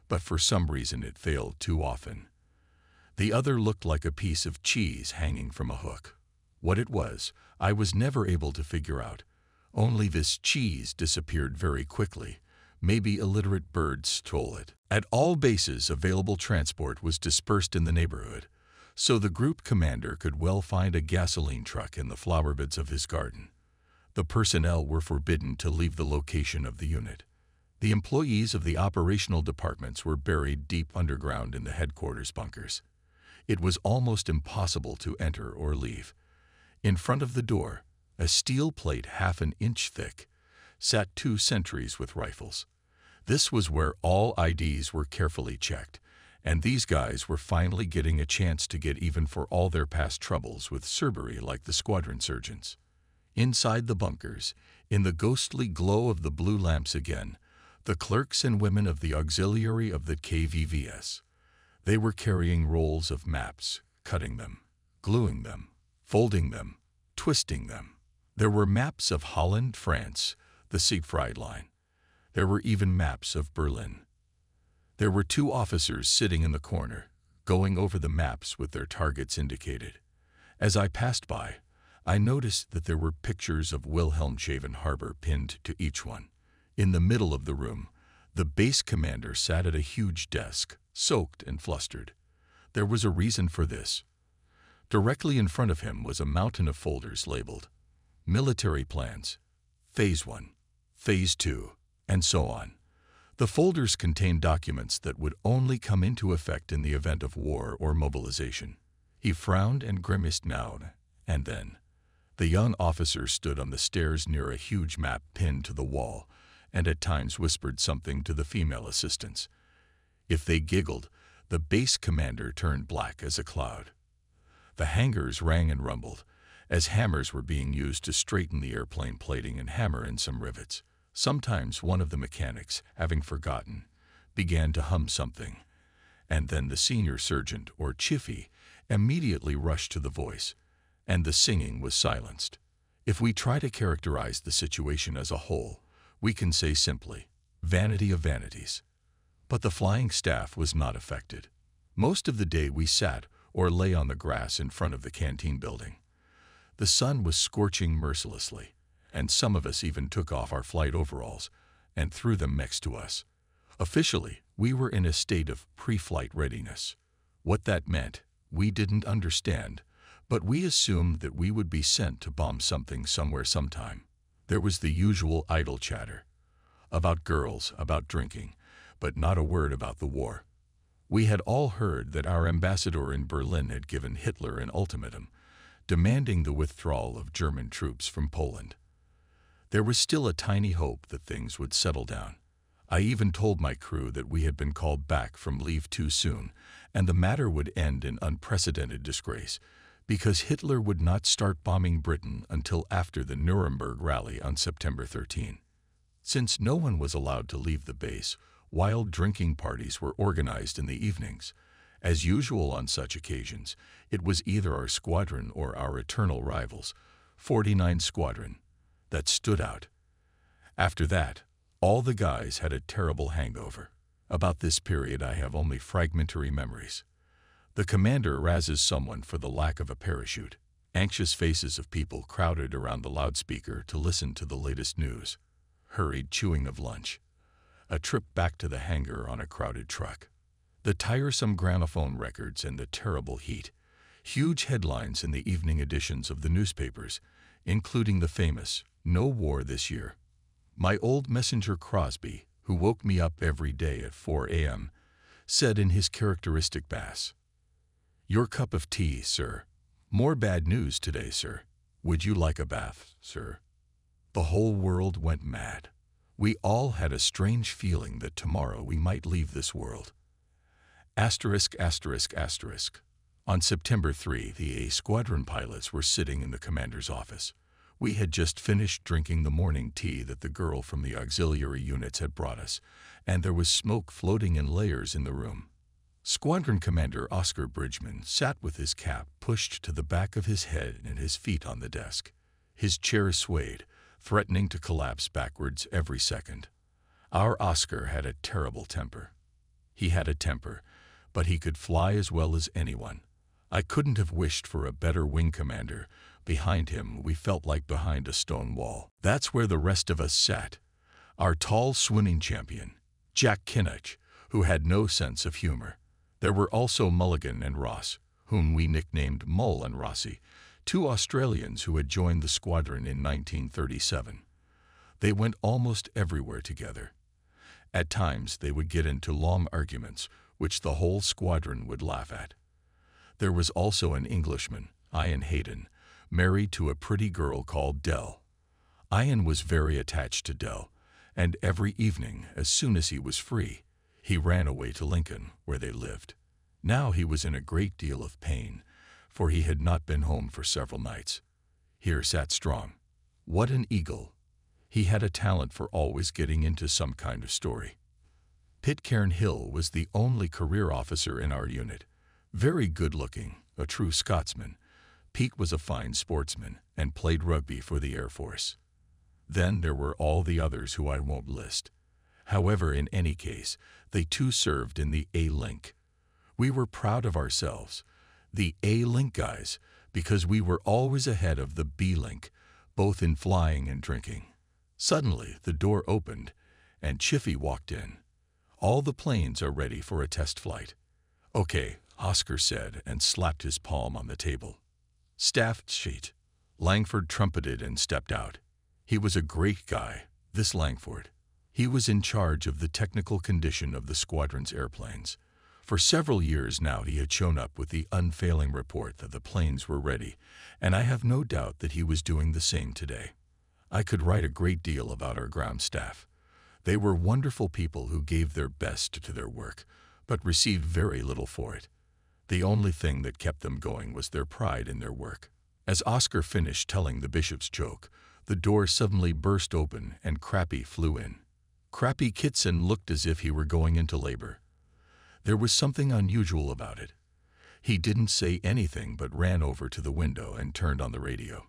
but for some reason it failed too often. The other looked like a piece of cheese hanging from a hook. What it was, I was never able to figure out. Only this cheese disappeared very quickly. Maybe illiterate birds stole it. At all bases, available transport was dispersed in the neighborhood, so the group commander could well find a gasoline truck in the flower beds of his garden. The personnel were forbidden to leave the location of the unit. The employees of the operational departments were buried deep underground in the headquarters bunkers. It was almost impossible to enter or leave. In front of the door, a steel plate half an inch thick, sat two sentries with rifles. This was where all IDs were carefully checked, and these guys were finally getting a chance to get even for all their past troubles with Cerberus like the squadron surgeons. Inside the bunkers, in the ghostly glow of the blue lamps again, the clerks and women of the auxiliary of the KVVS. They were carrying rolls of maps, cutting them, gluing them, folding them, twisting them. There were maps of Holland, France, the Siegfried Line. There were even maps of Berlin. There were two officers sitting in the corner, going over the maps with their targets indicated. As I passed by, I noticed that there were pictures of Wilhelmshaven Harbor pinned to each one. In the middle of the room, the base commander sat at a huge desk, soaked and flustered. There was a reason for this. Directly in front of him was a mountain of folders labeled Military Plans, Phase 1, Phase 2, and so on. The folders contained documents that would only come into effect in the event of war or mobilization. He frowned and grimaced now and then. The young officer stood on the stairs near a huge map pinned to the wall and at times whispered something to the female assistants. If they giggled, the base commander turned black as a cloud. The hangars rang and rumbled, as hammers were being used to straighten the airplane plating and hammer in some rivets. Sometimes one of the mechanics, having forgotten, began to hum something, and then the senior surgeon, or chiffy, immediately rushed to the voice, and the singing was silenced. If we try to characterize the situation as a whole, we can say simply, vanity of vanities. But the flying staff was not affected. Most of the day we sat or lay on the grass in front of the canteen building. The sun was scorching mercilessly, and some of us even took off our flight overalls and threw them next to us. Officially, we were in a state of pre-flight readiness. What that meant, we didn't understand, but we assumed that we would be sent to bomb something somewhere sometime. There was the usual idle chatter about girls, about drinking, but not a word about the war. We had all heard that our ambassador in Berlin had given Hitler an ultimatum, demanding the withdrawal of German troops from Poland. There was still a tiny hope that things would settle down. I even told my crew that we had been called back from leave too soon, and the matter would end in unprecedented disgrace, because Hitler would not start bombing Britain until after the Nuremberg rally on September 13. Since no one was allowed to leave the base, wild drinking parties were organized in the evenings. As usual on such occasions, it was either our squadron or our eternal rivals, 49 Squadron, that stood out. After that, all the guys had a terrible hangover. About this period I have only fragmentary memories. The commander razzes someone for the lack of a parachute. Anxious faces of people crowded around the loudspeaker to listen to the latest news. Hurried chewing of lunch. A trip back to the hangar on a crowded truck. The tiresome gramophone records and the terrible heat. Huge headlines in the evening editions of the newspapers, including the famous No War This Year. My old messenger Crosby, who woke me up every day at 4 a.m., said in his characteristic bass, your cup of tea, sir. More bad news today, sir. Would you like a bath, sir? The whole world went mad. We all had a strange feeling that tomorrow we might leave this world. Asterisk, asterisk, asterisk. On September 3, the A squadron pilots were sitting in the commander's office. We had just finished drinking the morning tea that the girl from the auxiliary units had brought us, and there was smoke floating in layers in the room. Squadron Commander Oscar Bridgman sat with his cap pushed to the back of his head and his feet on the desk. His chair swayed, threatening to collapse backwards every second. Our Oscar had a terrible temper. He had a temper, but he could fly as well as anyone. I couldn't have wished for a better wing commander. Behind him, we felt like behind a stone wall. That's where the rest of us sat. Our tall swimming champion, Jack Kynoch, who had no sense of humor. There were also Mulligan and Ross, whom we nicknamed Mull and Rossi, two Australians who had joined the squadron in 1937. They went almost everywhere together. At times they would get into long arguments, which the whole squadron would laugh at. There was also an Englishman, Ian Hayden, married to a pretty girl called Dell. Ian was very attached to Dell, and every evening, as soon as he was free, he ran away to Lincoln, where they lived. Now he was in a great deal of pain, for he had not been home for several nights. Here sat Strong. What an eagle! He had a talent for always getting into some kind of story. Pitcairn Hill was the only career officer in our unit. Very good-looking, a true Scotsman. Pete was a fine sportsman and played rugby for the Air Force. Then there were all the others who I won't list. However, in any case, they too served in the A-Link. We were proud of ourselves, the A-Link guys, because we were always ahead of the B-Link, both in flying and drinking. Suddenly, the door opened, and Chiffy walked in. All the planes are ready for a test flight. Okay, Oscar said and slapped his palm on the table. Staff sheet. Langford trumpeted and stepped out. He was a great guy, this Langford. He was in charge of the technical condition of the squadron's airplanes. For several years now he had shown up with the unfailing report that the planes were ready, and I have no doubt that he was doing the same today. I could write a great deal about our ground staff. They were wonderful people who gave their best to their work, but received very little for it. The only thing that kept them going was their pride in their work. As Oscar finished telling the bishop's joke, the door suddenly burst open and Crappy flew in. Crappy Kitson looked as if he were going into labor. There was something unusual about it. He didn't say anything but ran over to the window and turned on the radio.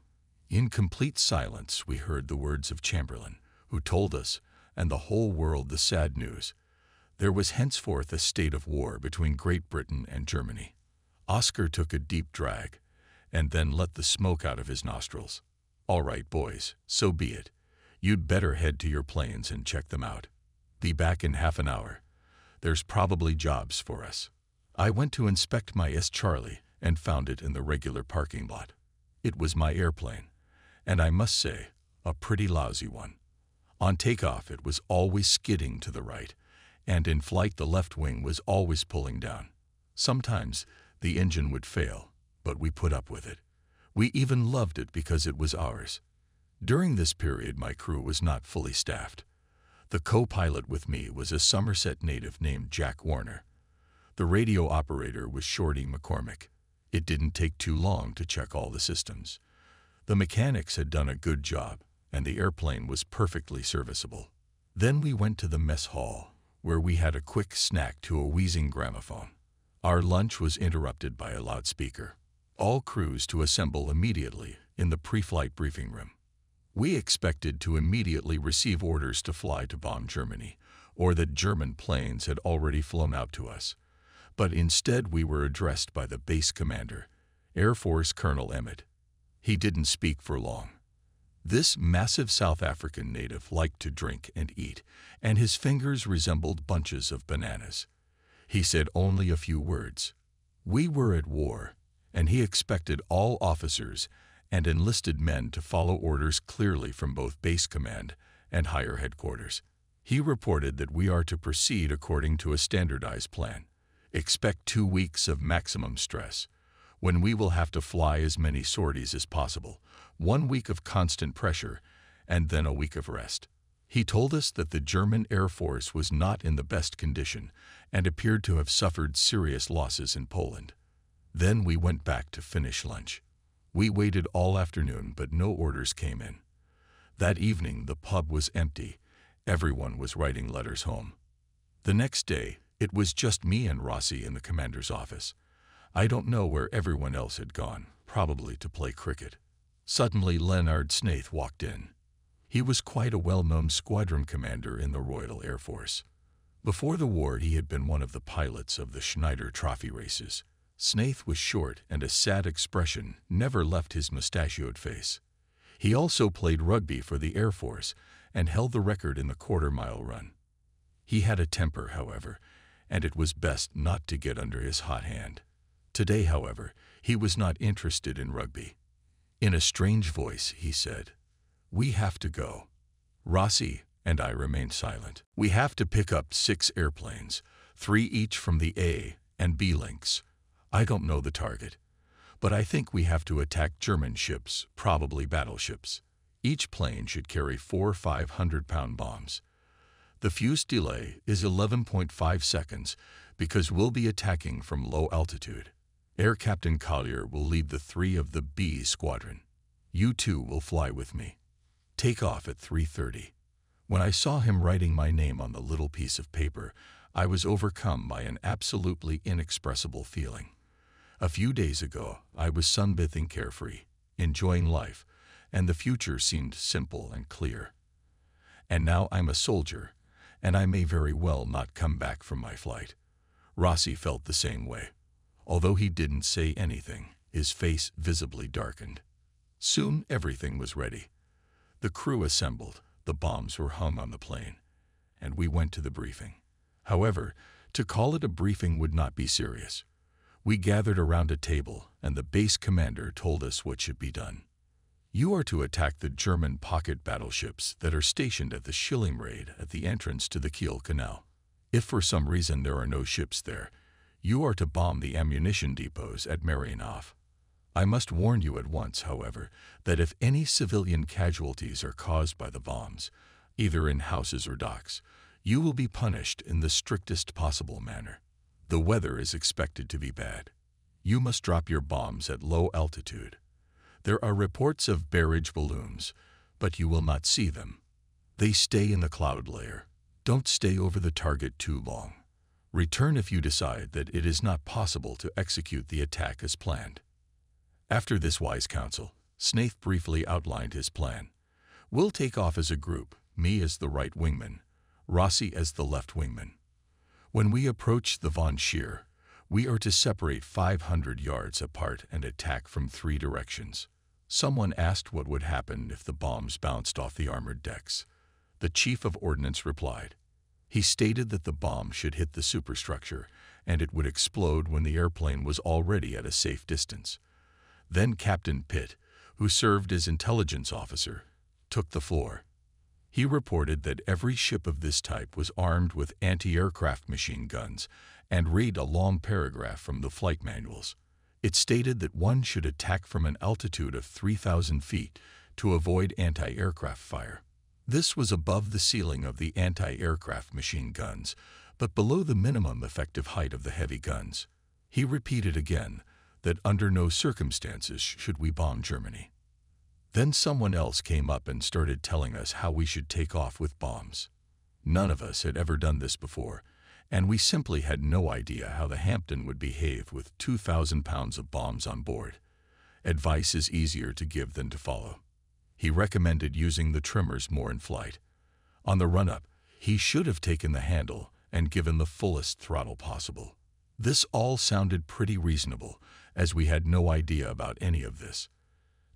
In complete silence, we heard the words of Chamberlain, who told us, and the whole world, the sad news. There was henceforth a state of war between Great Britain and Germany. Oscar took a deep drag, and then let the smoke out of his nostrils. All right, boys, so be it. You'd better head to your planes and check them out. Be back in half an hour. There's probably jobs for us. I went to inspect my S. Charlie and found it in the regular parking lot. It was my airplane, and I must say, a pretty lousy one. On takeoff, it was always skidding to the right, and in flight, the left wing was always pulling down. Sometimes the engine would fail, but we put up with it. We even loved it because it was ours. During this period, my crew was not fully staffed. The co-pilot with me was a Somerset native named Jack Warner. The radio operator was Shorty McCormick. It didn't take too long to check all the systems. The mechanics had done a good job, and the airplane was perfectly serviceable. Then we went to the mess hall, where we had a quick snack to a wheezing gramophone. Our lunch was interrupted by a loudspeaker. All crews to assemble immediately in the pre-flight briefing room. We expected to immediately receive orders to fly to bomb Germany, or that German planes had already flown out to us. But instead we were addressed by the base commander, Air Force Colonel Emmett. He didn't speak for long. This massive South African native liked to drink and eat, and his fingers resembled bunches of bananas. He said only a few words. We were at war, and he expected all officers and enlisted men to follow orders clearly from both base command and higher headquarters. He reported that we are to proceed according to a standardized plan. Expect two weeks of maximum stress, when we will have to fly as many sorties as possible, one week of constant pressure, and then a week of rest. He told us that the German Air Force was not in the best condition and appeared to have suffered serious losses in Poland. Then we went back to finish lunch. We waited all afternoon, but no orders came in. That evening, the pub was empty. Everyone was writing letters home. The next day, it was just me and Rossi in the commander's office. I don't know where everyone else had gone, probably to play cricket. Suddenly, Leonard Snaith walked in. He was quite a well-known squadron commander in the Royal Air Force. Before the war, he had been one of the pilots of the Schneider Trophy races. Snaith was short, and a sad expression never left his mustachioed face. He also played rugby for the Air Force and held the record in the quarter-mile run. He had a temper, however, and it was best not to get under his hot hand. Today, however, he was not interested in rugby. In a strange voice, he said, We have to go. Rossi and I remained silent. We have to pick up six airplanes, three each from the A and B links. I don't know the target, but I think we have to attack German ships, probably battleships. Each plane should carry four 500-pound bombs. The fuse delay is 11.5 seconds because we'll be attacking from low altitude. Air Captain Collier will lead the three of the B squadron. You two will fly with me. Take off at 3.30. When I saw him writing my name on the little piece of paper, I was overcome by an absolutely inexpressible feeling. A few days ago, I was sunbathing carefree, enjoying life, and the future seemed simple and clear. And now I'm a soldier, and I may very well not come back from my flight. Rossi felt the same way. Although he didn't say anything, his face visibly darkened. Soon everything was ready. The crew assembled, the bombs were hung on the plane, and we went to the briefing. However, to call it a briefing would not be serious. We gathered around a table, and the base commander told us what should be done. You are to attack the German pocket battleships that are stationed at the Schilling Raid at the entrance to the Kiel Canal. If for some reason there are no ships there, you are to bomb the ammunition depots at Marienhof. I must warn you at once, however, that if any civilian casualties are caused by the bombs, either in houses or docks, you will be punished in the strictest possible manner. The weather is expected to be bad. You must drop your bombs at low altitude. There are reports of barrage balloons, but you will not see them. They stay in the cloud layer. Don't stay over the target too long. Return if you decide that it is not possible to execute the attack as planned. After this wise counsel, Snaith briefly outlined his plan. We'll take off as a group, me as the right wingman, Rossi as the left wingman. When we approach the Von Scheer, we are to separate 500 yards apart and attack from three directions. Someone asked what would happen if the bombs bounced off the armored decks. The chief of ordnance replied. He stated that the bomb should hit the superstructure and it would explode when the airplane was already at a safe distance. Then Captain Pitt, who served as intelligence officer, took the floor. He reported that every ship of this type was armed with anti-aircraft machine guns and read a long paragraph from the flight manuals. It stated that one should attack from an altitude of 3,000 feet to avoid anti-aircraft fire. This was above the ceiling of the anti-aircraft machine guns, but below the minimum effective height of the heavy guns. He repeated again that under no circumstances should we bomb Germany. Then someone else came up and started telling us how we should take off with bombs. None of us had ever done this before, and we simply had no idea how the Hampden would behave with 2,000 pounds of bombs on board. Advice is easier to give than to follow. He recommended using the trimmers more in flight. On the run-up, he should have taken the handle and given the fullest throttle possible. This all sounded pretty reasonable, as we had no idea about any of this.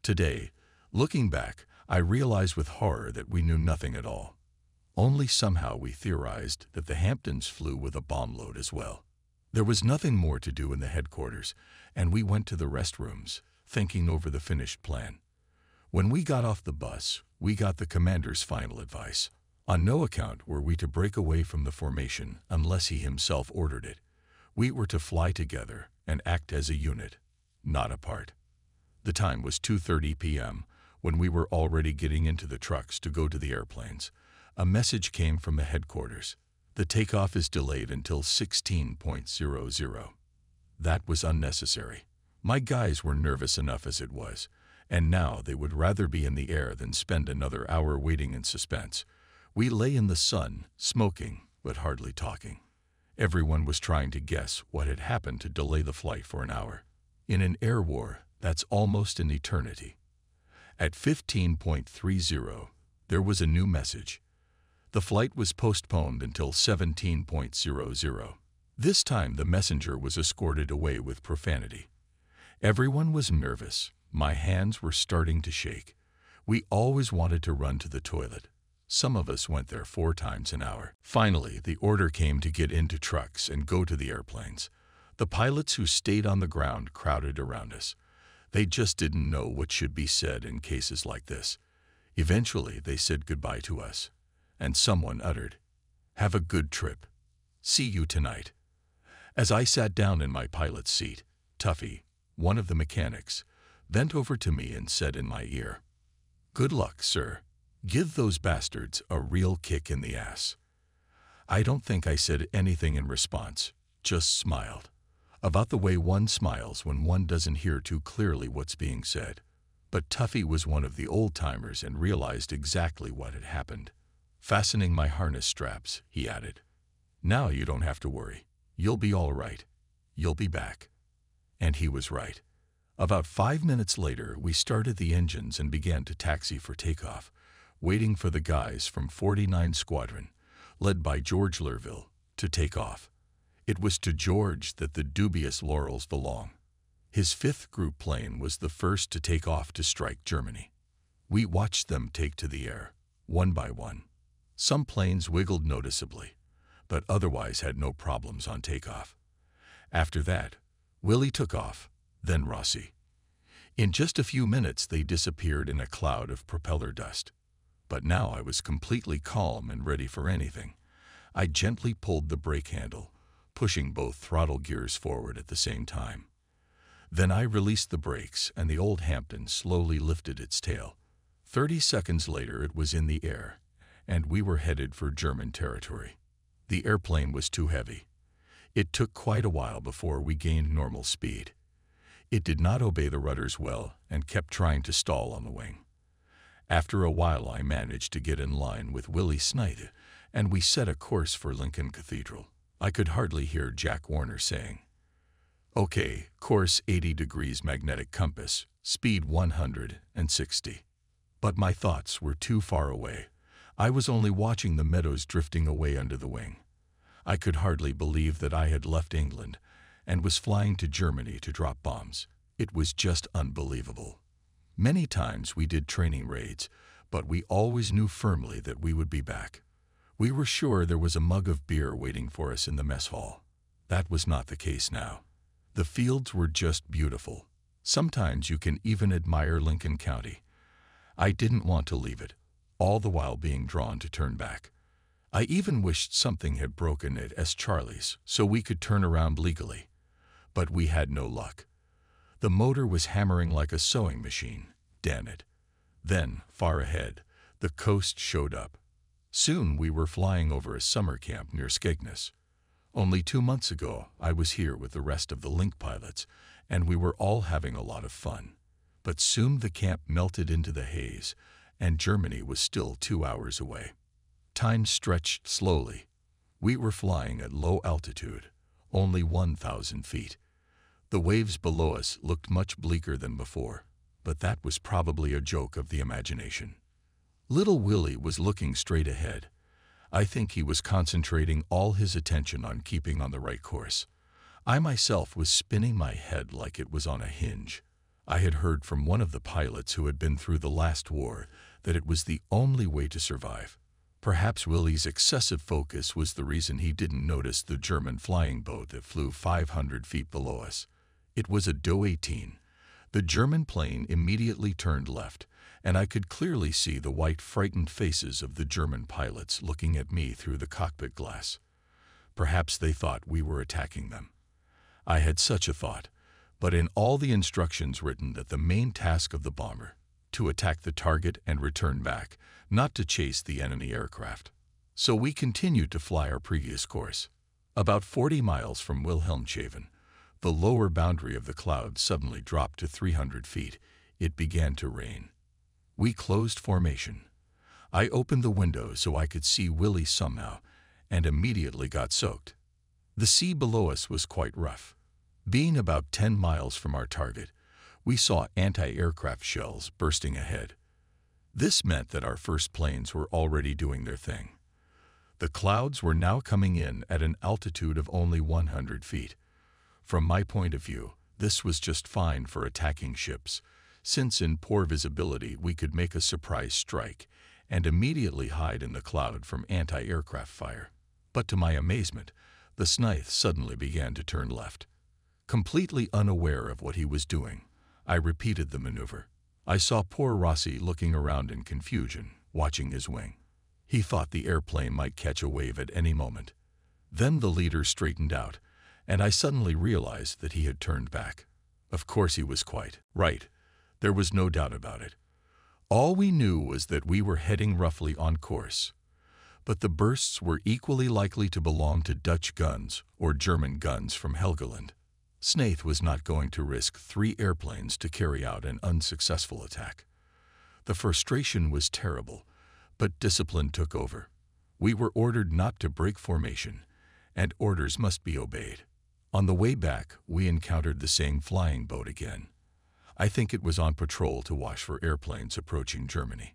Today, looking back, I realize with horror that we knew nothing at all. Only somehow we theorized that the Hampdens flew with a bomb load as well. There was nothing more to do in the headquarters, and we went to the restrooms, thinking over the finished plan. When we got off the bus, we got the commander's final advice. On no account were we to break away from the formation unless he himself ordered it. We were to fly together and act as a unit, not apart. The time was 2.30 p.m. when we were already getting into the trucks to go to the airplanes. A message came from the headquarters. The takeoff is delayed until 16.00. That was unnecessary. My guys were nervous enough as it was, and now they would rather be in the air than spend another hour waiting in suspense. We lay in the sun, smoking, but hardly talking. Everyone was trying to guess what had happened to delay the flight for an hour. In an air war, that's almost an eternity. At 15.30, there was a new message. The flight was postponed until 17.00. This time the messenger was escorted away with profanity. Everyone was nervous. My hands were starting to shake. We always wanted to run to the toilet. Some of us went there four times an hour. Finally, the order came to get into trucks and go to the airplanes. The pilots who stayed on the ground crowded around us. They just didn't know what should be said in cases like this. Eventually, they said goodbye to us, and someone uttered, Have a good trip. See you tonight. As I sat down in my pilot's seat, Tuffy, one of the mechanics, bent over to me and said in my ear, Good luck, sir. Give those bastards a real kick in the ass. I don't think I said anything in response, just smiled. About the way one smiles when one doesn't hear too clearly what's being said. But Tuffy was one of the old-timers and realized exactly what had happened. Fastening my harness straps, he added, Now you don't have to worry. You'll be all right. You'll be back. And he was right. About five minutes later, we started the engines and began to taxi for takeoff waiting for the guys from 49 Squadron, led by George Lerwill, to take off. It was to George that the dubious laurels belong. His fifth group plane was the first to take off to strike Germany. We watched them take to the air, one by one. Some planes wiggled noticeably, but otherwise had no problems on takeoff. After that, Willie took off, then Rossi. In just a few minutes, they disappeared in a cloud of propeller dust. But now I was completely calm and ready for anything. I gently pulled the brake handle, pushing both throttle gears forward at the same time. Then I released the brakes and the old Hampden slowly lifted its tail. Thirty seconds later it was in the air, and we were headed for German territory. The airplane was too heavy. It took quite a while before we gained normal speed. It did not obey the rudders well and kept trying to stall on the wing. After a while I managed to get in line with Willie Snyder, and we set a course for Lincoln Cathedral. I could hardly hear Jack Warner saying, Okay, course 80 degrees magnetic compass, speed 160. But my thoughts were too far away. I was only watching the meadows drifting away under the wing. I could hardly believe that I had left England and was flying to Germany to drop bombs. It was just unbelievable. Many times we did training raids, but we always knew firmly that we would be back. We were sure there was a mug of beer waiting for us in the mess hall. That was not the case now. The fields were just beautiful. Sometimes you can even admire Lincoln County. I didn't want to leave it, all the while being drawn to turn back. I even wished something had broken at S. Charlie's so we could turn around legally. But we had no luck. The motor was hammering like a sewing machine. Damn it. Then, far ahead, the coast showed up. Soon we were flying over a summer camp near Skegness. Only two months ago, I was here with the rest of the Link pilots, and we were all having a lot of fun. But soon the camp melted into the haze, and Germany was still two hours away. Time stretched slowly. We were flying at low altitude, only 1,000 feet. The waves below us looked much bleaker than before, but that was probably a joke of the imagination. Little Willie was looking straight ahead. I think he was concentrating all his attention on keeping on the right course. I myself was spinning my head like it was on a hinge. I had heard from one of the pilots who had been through the last war that it was the only way to survive. Perhaps Willie's excessive focus was the reason he didn't notice the German flying boat that flew 500 feet below us. It was a Do-18. The German plane immediately turned left, and I could clearly see the white, frightened faces of the German pilots looking at me through the cockpit glass. Perhaps they thought we were attacking them. I had such a thought, but in all the instructions written that the main task of the bomber, to attack the target and return back, not to chase the enemy aircraft. So we continued to fly our previous course. About 40 miles from Wilhelmshaven, the lower boundary of the cloud suddenly dropped to 300 feet. It began to rain. We closed formation. I opened the window so I could see Willie somehow, and immediately got soaked. The sea below us was quite rough. Being about 10 miles from our target, we saw anti-aircraft shells bursting ahead. This meant that our first planes were already doing their thing. The clouds were now coming in at an altitude of only 100 feet. From my point of view, this was just fine for attacking ships, since in poor visibility we could make a surprise strike and immediately hide in the cloud from anti-aircraft fire. But to my amazement, the Snaith suddenly began to turn left. Completely unaware of what he was doing, I repeated the maneuver. I saw poor Rossi looking around in confusion, watching his wing. He thought the airplane might catch a wave at any moment. Then the leader straightened out, and I suddenly realized that he had turned back. Of course he was quite right. There was no doubt about it. All we knew was that we were heading roughly on course. But the bursts were equally likely to belong to Dutch guns or German guns from Helgoland. Snaith was not going to risk three airplanes to carry out an unsuccessful attack. The frustration was terrible, but discipline took over. We were ordered not to break formation, and orders must be obeyed. On the way back, we encountered the same flying boat again. I think it was on patrol to watch for airplanes approaching Germany.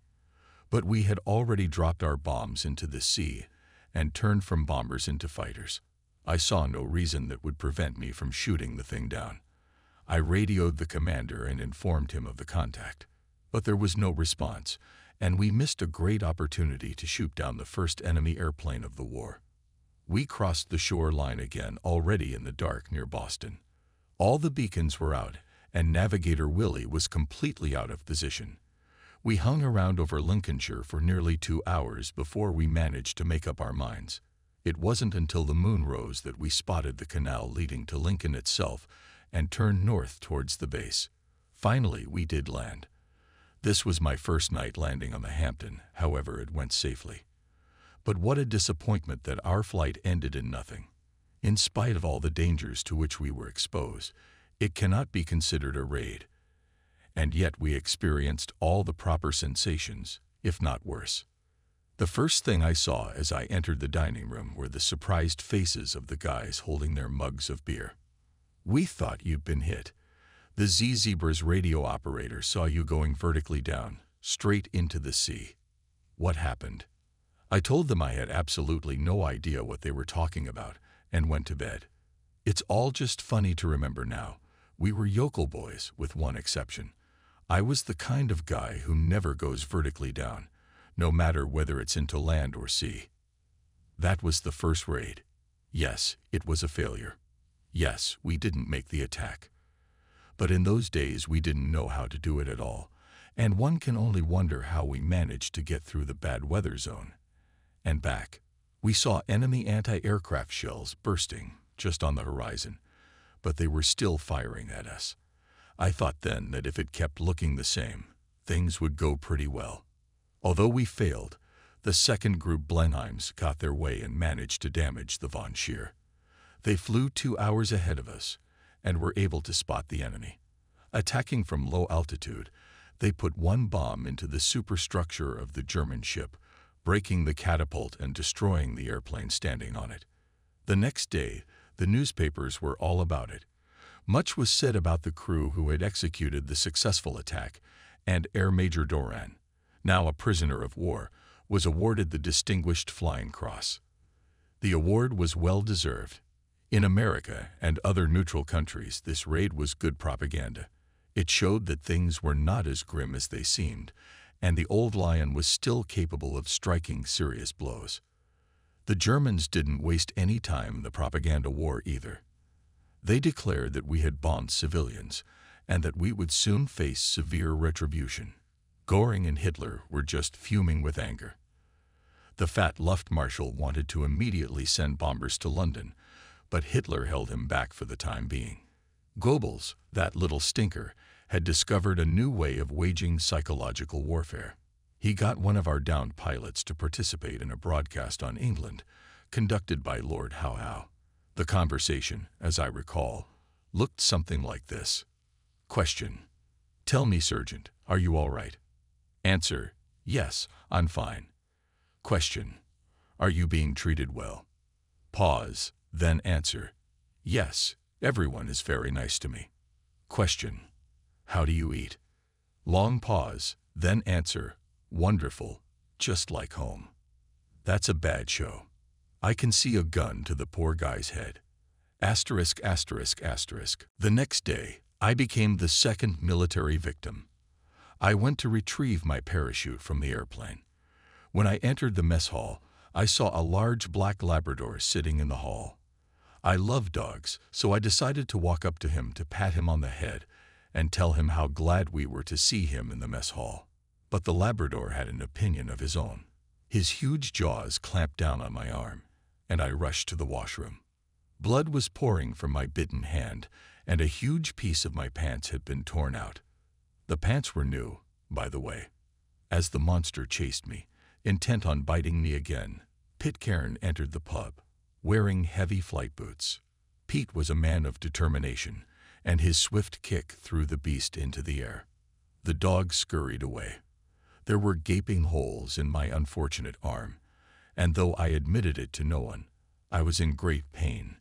But we had already dropped our bombs into the sea and turned from bombers into fighters. I saw no reason that would prevent me from shooting the thing down. I radioed the commander and informed him of the contact. But there was no response, and we missed a great opportunity to shoot down the first enemy airplane of the war. We crossed the shore line again already in the dark near Boston. All the beacons were out, and Navigator Willie was completely out of position. We hung around over Lincolnshire for nearly two hours before we managed to make up our minds. It wasn't until the moon rose that we spotted the canal leading to Lincoln itself and turned north towards the base. Finally, we did land. This was my first night landing on the Hampden, however it went safely. But what a disappointment that our flight ended in nothing. In spite of all the dangers to which we were exposed, it cannot be considered a raid. And yet we experienced all the proper sensations, if not worse. The first thing I saw as I entered the dining room were the surprised faces of the guys holding their mugs of beer. We thought you'd been hit. The Z Zebra's radio operator saw you going vertically down, straight into the sea. What happened? I told them I had absolutely no idea what they were talking about and went to bed. It's all just funny to remember now. We were yokel boys, with one exception. I was the kind of guy who never goes vertically down no matter whether it's into land or sea. That was the first raid. Yes, it was a failure. Yes, we didn't make the attack. But in those days we didn't know how to do it at all, and one can only wonder how we managed to get through the bad weather zone. And back. We saw enemy anti-aircraft shells bursting just on the horizon, but they were still firing at us. I thought then that if it kept looking the same, things would go pretty well. Although we failed, the second group Blenheims got their way and managed to damage the Von Scheer. They flew two hours ahead of us, and were able to spot the enemy. Attacking from low altitude, they put one bomb into the superstructure of the German ship, breaking the catapult and destroying the airplane standing on it. The next day, the newspapers were all about it. Much was said about the crew who had executed the successful attack, and Air Major Doran, now a prisoner of war, was awarded the Distinguished Flying Cross. The award was well deserved. In America and other neutral countries, this raid was good propaganda. It showed that things were not as grim as they seemed, and the old lion was still capable of striking serious blows. The Germans didn't waste any time in the propaganda war either. They declared that we had bombed civilians and that we would soon face severe retribution. Goring and Hitler were just fuming with anger. The fat Luftmarschall wanted to immediately send bombers to London, but Hitler held him back for the time being. Goebbels, that little stinker, had discovered a new way of waging psychological warfare. He got one of our downed pilots to participate in a broadcast on England, conducted by Lord Howe. The conversation, as I recall, looked something like this. Question. Tell me, Sergeant, are you all right? Answer. Yes, I'm fine. Question. Are you being treated well? Pause, then answer. Yes, everyone is very nice to me. Question. How do you eat? Long pause, then answer. Wonderful, just like home. That's a bad show. I can see a gun to the poor guy's head. Asterisk, asterisk, asterisk. The next day, I became the second military victim. I went to retrieve my parachute from the airplane. When I entered the mess hall, I saw a large black Labrador sitting in the hall. I love dogs, so I decided to walk up to him to pat him on the head and tell him how glad we were to see him in the mess hall. But the Labrador had an opinion of his own. His huge jaws clamped down on my arm, and I rushed to the washroom. Blood was pouring from my bitten hand, and a huge piece of my pants had been torn out. The pants were new, by the way. As the monster chased me, intent on biting me again, Pitcairn entered the pub, wearing heavy flight boots. Pete was a man of determination, and his swift kick threw the beast into the air. The dog scurried away. There were gaping holes in my unfortunate arm, and though I admitted it to no one, I was in great pain.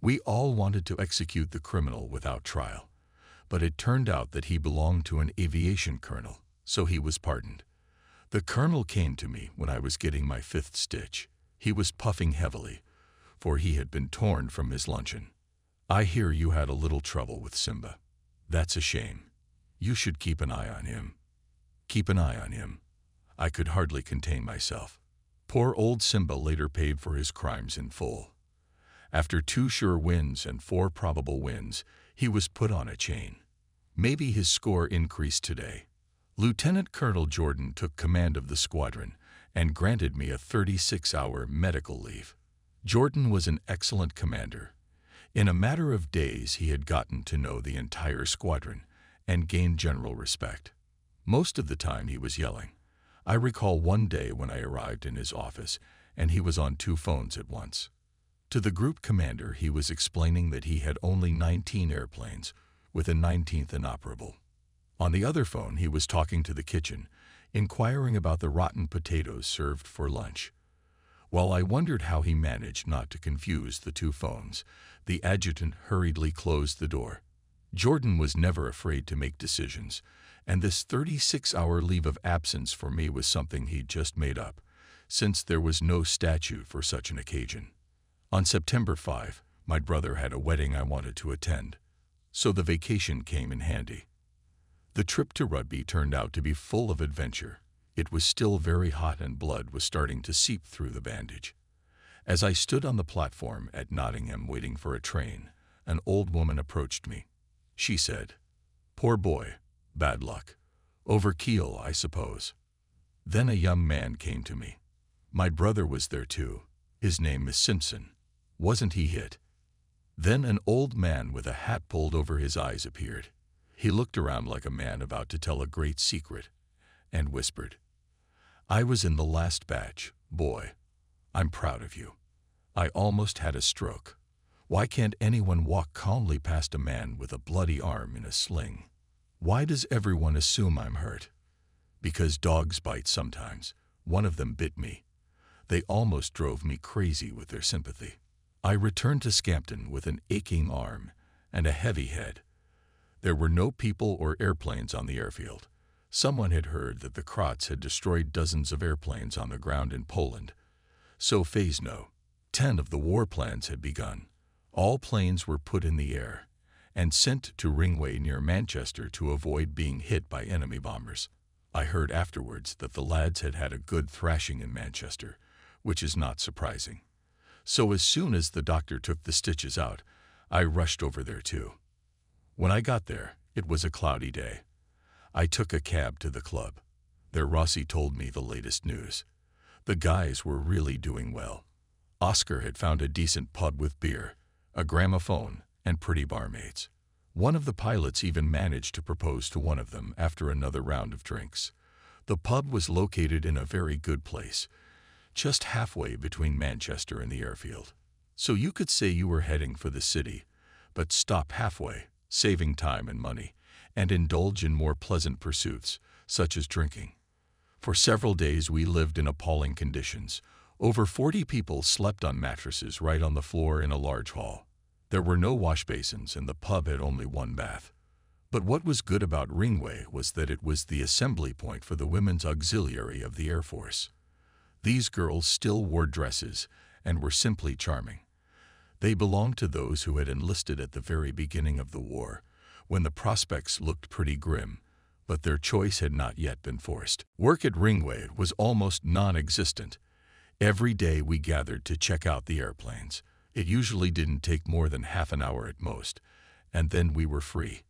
We all wanted to execute the criminal without trial, but it turned out that he belonged to an aviation colonel, so he was pardoned. The colonel came to me when I was getting my fifth stitch. He was puffing heavily, for he had been torn from his luncheon. I hear you had a little trouble with Simba. That's a shame. You should keep an eye on him. Keep an eye on him. I could hardly contain myself. Poor old Simba later paid for his crimes in full. After two sure wins and four probable wins, he was put on a chain. Maybe his score increased today. Lieutenant Colonel Jordan took command of the squadron and granted me a 36-hour medical leave. Jordan was an excellent commander in a matter of days, he had gotten to know the entire squadron and gained general respect. Most of the time, he was yelling. I recall one day when I arrived in his office and he was on two phones at once. To the group commander, he was explaining that he had only 19 airplanes, with a 19th inoperable. On the other phone, he was talking to the kitchen, inquiring about the rotten potatoes served for lunch. While I wondered how he managed not to confuse the two phones, the adjutant hurriedly closed the door. Jordan was never afraid to make decisions, and this 36-hour leave of absence for me was something he'd just made up, since there was no statute for such an occasion. On September 5, my brother had a wedding I wanted to attend, so the vacation came in handy. The trip to Rugby turned out to be full of adventure. It was still very hot and blood was starting to seep through the bandage. As I stood on the platform at Nottingham waiting for a train, an old woman approached me. She said, Poor boy, bad luck. Over keel, I suppose. Then a young man came to me. My brother was there too. His name is Simpson. Wasn't he hit? Then an old man with a hat pulled over his eyes appeared. He looked around like a man about to tell a great secret and whispered, I was in the last batch, boy. I'm proud of you. I almost had a stroke. Why can't anyone walk calmly past a man with a bloody arm in a sling? Why does everyone assume I'm hurt? Because dogs bite sometimes. One of them bit me. They almost drove me crazy with their sympathy. I returned to Scampton with an aching arm and a heavy head. There were no people or airplanes on the airfield. Someone had heard that the Krots had destroyed dozens of airplanes on the ground in Poland. So phase no. Ten of the war plans had begun. All planes were put in the air and sent to Ringway near Manchester to avoid being hit by enemy bombers. I heard afterwards that the lads had had a good thrashing in Manchester, which is not surprising. So as soon as the doctor took the stitches out, I rushed over there too. When I got there, it was a cloudy day. I took a cab to the club. There Rossi told me the latest news. The guys were really doing well. Oscar had found a decent pub with beer, a gramophone, and pretty barmaids. One of the pilots even managed to propose to one of them after another round of drinks. The pub was located in a very good place, just halfway between Manchester and the airfield. So you could say you were heading for the city, but stop halfway, saving time and money, and indulge in more pleasant pursuits, such as drinking. For several days we lived in appalling conditions. Over 40 people slept on mattresses right on the floor in a large hall. There were no wash basins and the pub had only one bath. But what was good about Ringway was that it was the assembly point for the women's auxiliary of the Air Force. These girls still wore dresses and were simply charming. They belonged to those who had enlisted at the very beginning of the war, when the prospects looked pretty grim, but their choice had not yet been forced. Work at Ringway was almost non-existent. Every day we gathered to check out the airplanes. It usually didn't take more than half an hour at most, and then we were free.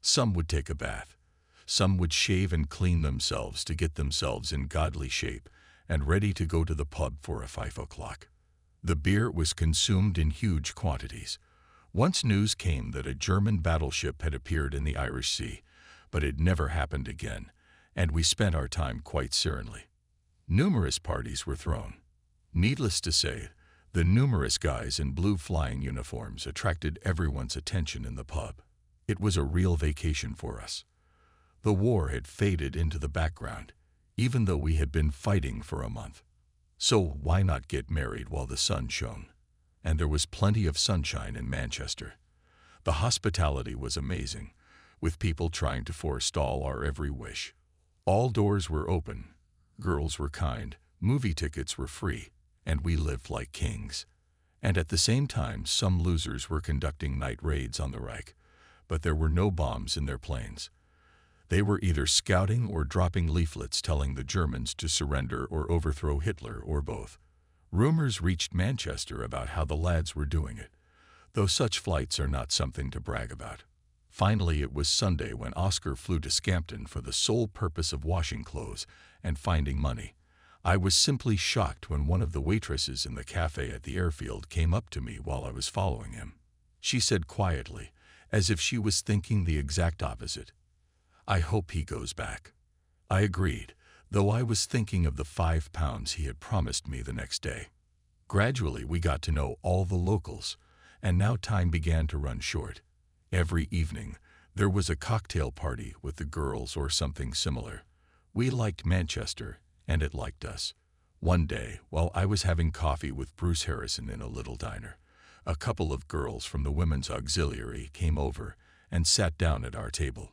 Some would take a bath. Some would shave and clean themselves to get themselves in godly shape and ready to go to the pub for a five o'clock. The beer was consumed in huge quantities. Once news came that a German battleship had appeared in the Irish Sea, but it never happened again, and we spent our time quite serenely. Numerous parties were thrown. Needless to say, the numerous guys in blue flying uniforms attracted everyone's attention in the pub. It was a real vacation for us. The war had faded into the background, even though we had been fighting for a month. So why not get married while the sun shone? And there was plenty of sunshine in Manchester. The hospitality was amazing, with people trying to forestall our every wish. All doors were open, girls were kind, movie tickets were free, and we lived like kings. And at the same time, some losers were conducting night raids on the Reich, but there were no bombs in their planes. They were either scouting or dropping leaflets telling the Germans to surrender or overthrow Hitler or both. Rumors reached Manchester about how the lads were doing it, though such flights are not something to brag about. Finally, it was Sunday when Oscar flew to Scampton for the sole purpose of washing clothes and finding money. I was simply shocked when one of the waitresses in the cafe at the airfield came up to me while I was following him. She said quietly, as if she was thinking the exact opposite, I hope he goes back. I agreed, though I was thinking of the five pounds he had promised me the next day. Gradually, we got to know all the locals, and now time began to run short. Every evening, there was a cocktail party with the girls or something similar. We liked Manchester and it liked us. One day, while I was having coffee with Bruce Harrison in a little diner, a couple of girls from the Women's Auxiliary came over and sat down at our table.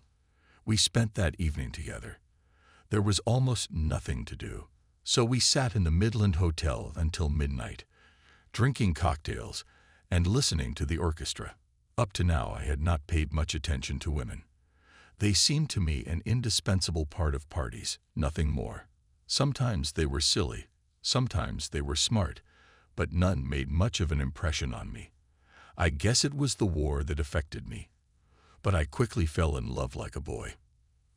We spent that evening together. There was almost nothing to do, so we sat in the Midland Hotel until midnight, drinking cocktails and listening to the orchestra. Up to now, I had not paid much attention to women. They seemed to me an indispensable part of parties, nothing more. Sometimes they were silly, sometimes they were smart, but none made much of an impression on me. I guess it was the war that affected me. But I quickly fell in love like a boy.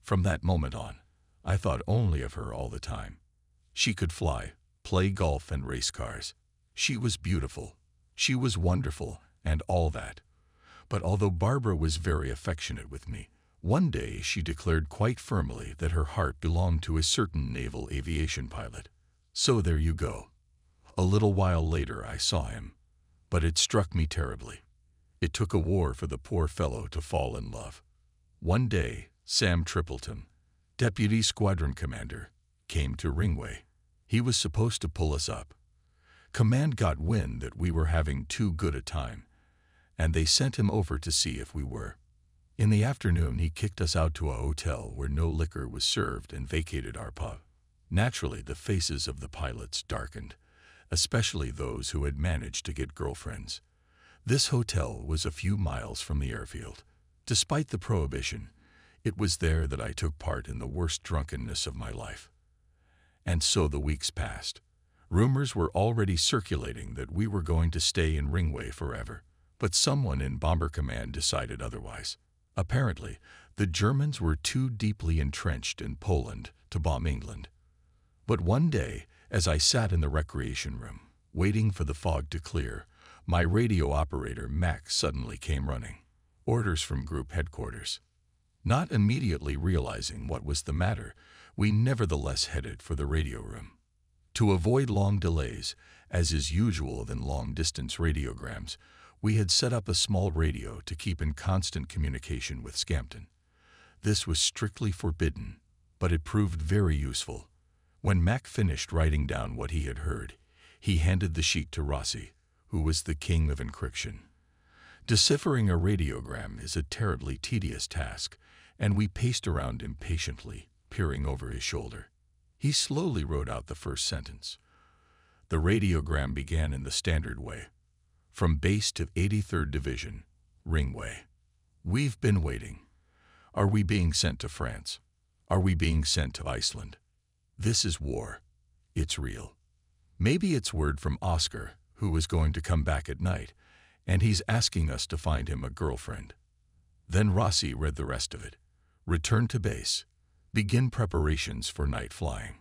From that moment on, I thought only of her all the time. She could fly, play golf and race cars. She was beautiful. She was wonderful and all that. But although Barbara was very affectionate with me, one day she declared quite firmly that her heart belonged to a certain naval aviation pilot. So there you go. A little while later I saw him, but it struck me terribly. It took a war for the poor fellow to fall in love. One day, Sam Tripleton, deputy squadron commander, came to Ringway. He was supposed to pull us up. Command got wind that we were having too good a time, and they sent him over to see if we were. In the afternoon, he kicked us out to a hotel where no liquor was served and vacated our pub. Naturally, the faces of the pilots darkened, especially those who had managed to get girlfriends. This hotel was a few miles from the airfield. Despite the prohibition, it was there that I took part in the worst drunkenness of my life. And so the weeks passed. Rumors were already circulating that we were going to stay in Ringway forever, but someone in Bomber Command decided otherwise. Apparently, the Germans were too deeply entrenched in Poland to bomb England. But one day, as I sat in the recreation room, waiting for the fog to clear, my radio operator, Mac, suddenly came running. Orders from group headquarters. Not immediately realizing what was the matter, we nevertheless headed for the radio room. To avoid long delays, as is usual in long-distance radiograms, we had set up a small radio to keep in constant communication with Scampton. This was strictly forbidden, but it proved very useful. When Mac finished writing down what he had heard, he handed the sheet to Rossi, who was the king of encryption. Deciphering a radiogram is a terribly tedious task, and we paced around impatiently, peering over his shoulder. He slowly wrote out the first sentence. The radiogram began in the standard way. From base to 83rd Division, Ringway. We've been waiting. Are we being sent to France? Are we being sent to Iceland? This is war. It's real. Maybe it's word from Oscar, who is going to come back at night, and he's asking us to find him a girlfriend. Then Rossi read the rest of it. Return to base. Begin preparations for night flying.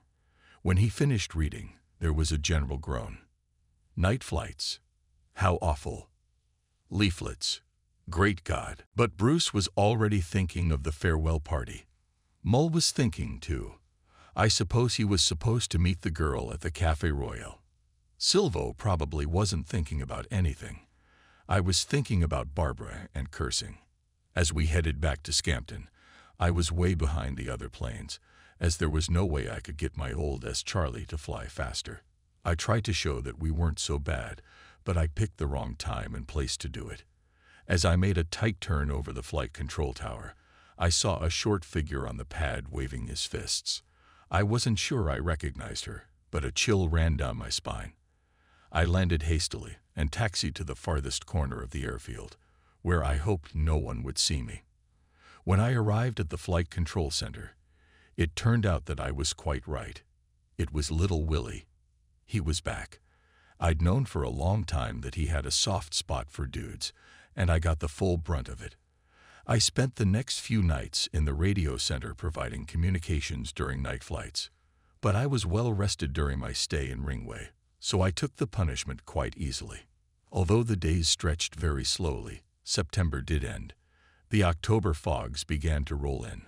When he finished reading, there was a general groan. Night flights. How awful. Leaflets. Great God. But Bruce was already thinking of the farewell party. Mull was thinking, too. I suppose he was supposed to meet the girl at the Café Royal. Silvo probably wasn't thinking about anything. I was thinking about Barbara and cursing. As we headed back to Scampton, I was way behind the other planes, as there was no way I could get my old S. Charlie to fly faster. I tried to show that we weren't so bad, but I picked the wrong time and place to do it. As I made a tight turn over the flight control tower, I saw a short figure on the pad waving his fists. I wasn't sure I recognized her, but a chill ran down my spine. I landed hastily and taxied to the farthest corner of the airfield, where I hoped no one would see me. When I arrived at the Flight Control Center, it turned out that I was quite right. It was little Willie. He was back. I'd known for a long time that he had a soft spot for dudes, and I got the full brunt of it. I spent the next few nights in the radio center providing communications during night flights, but I was well rested during my stay in Ringway, so I took the punishment quite easily. Although the days stretched very slowly, September did end, the October fogs began to roll in.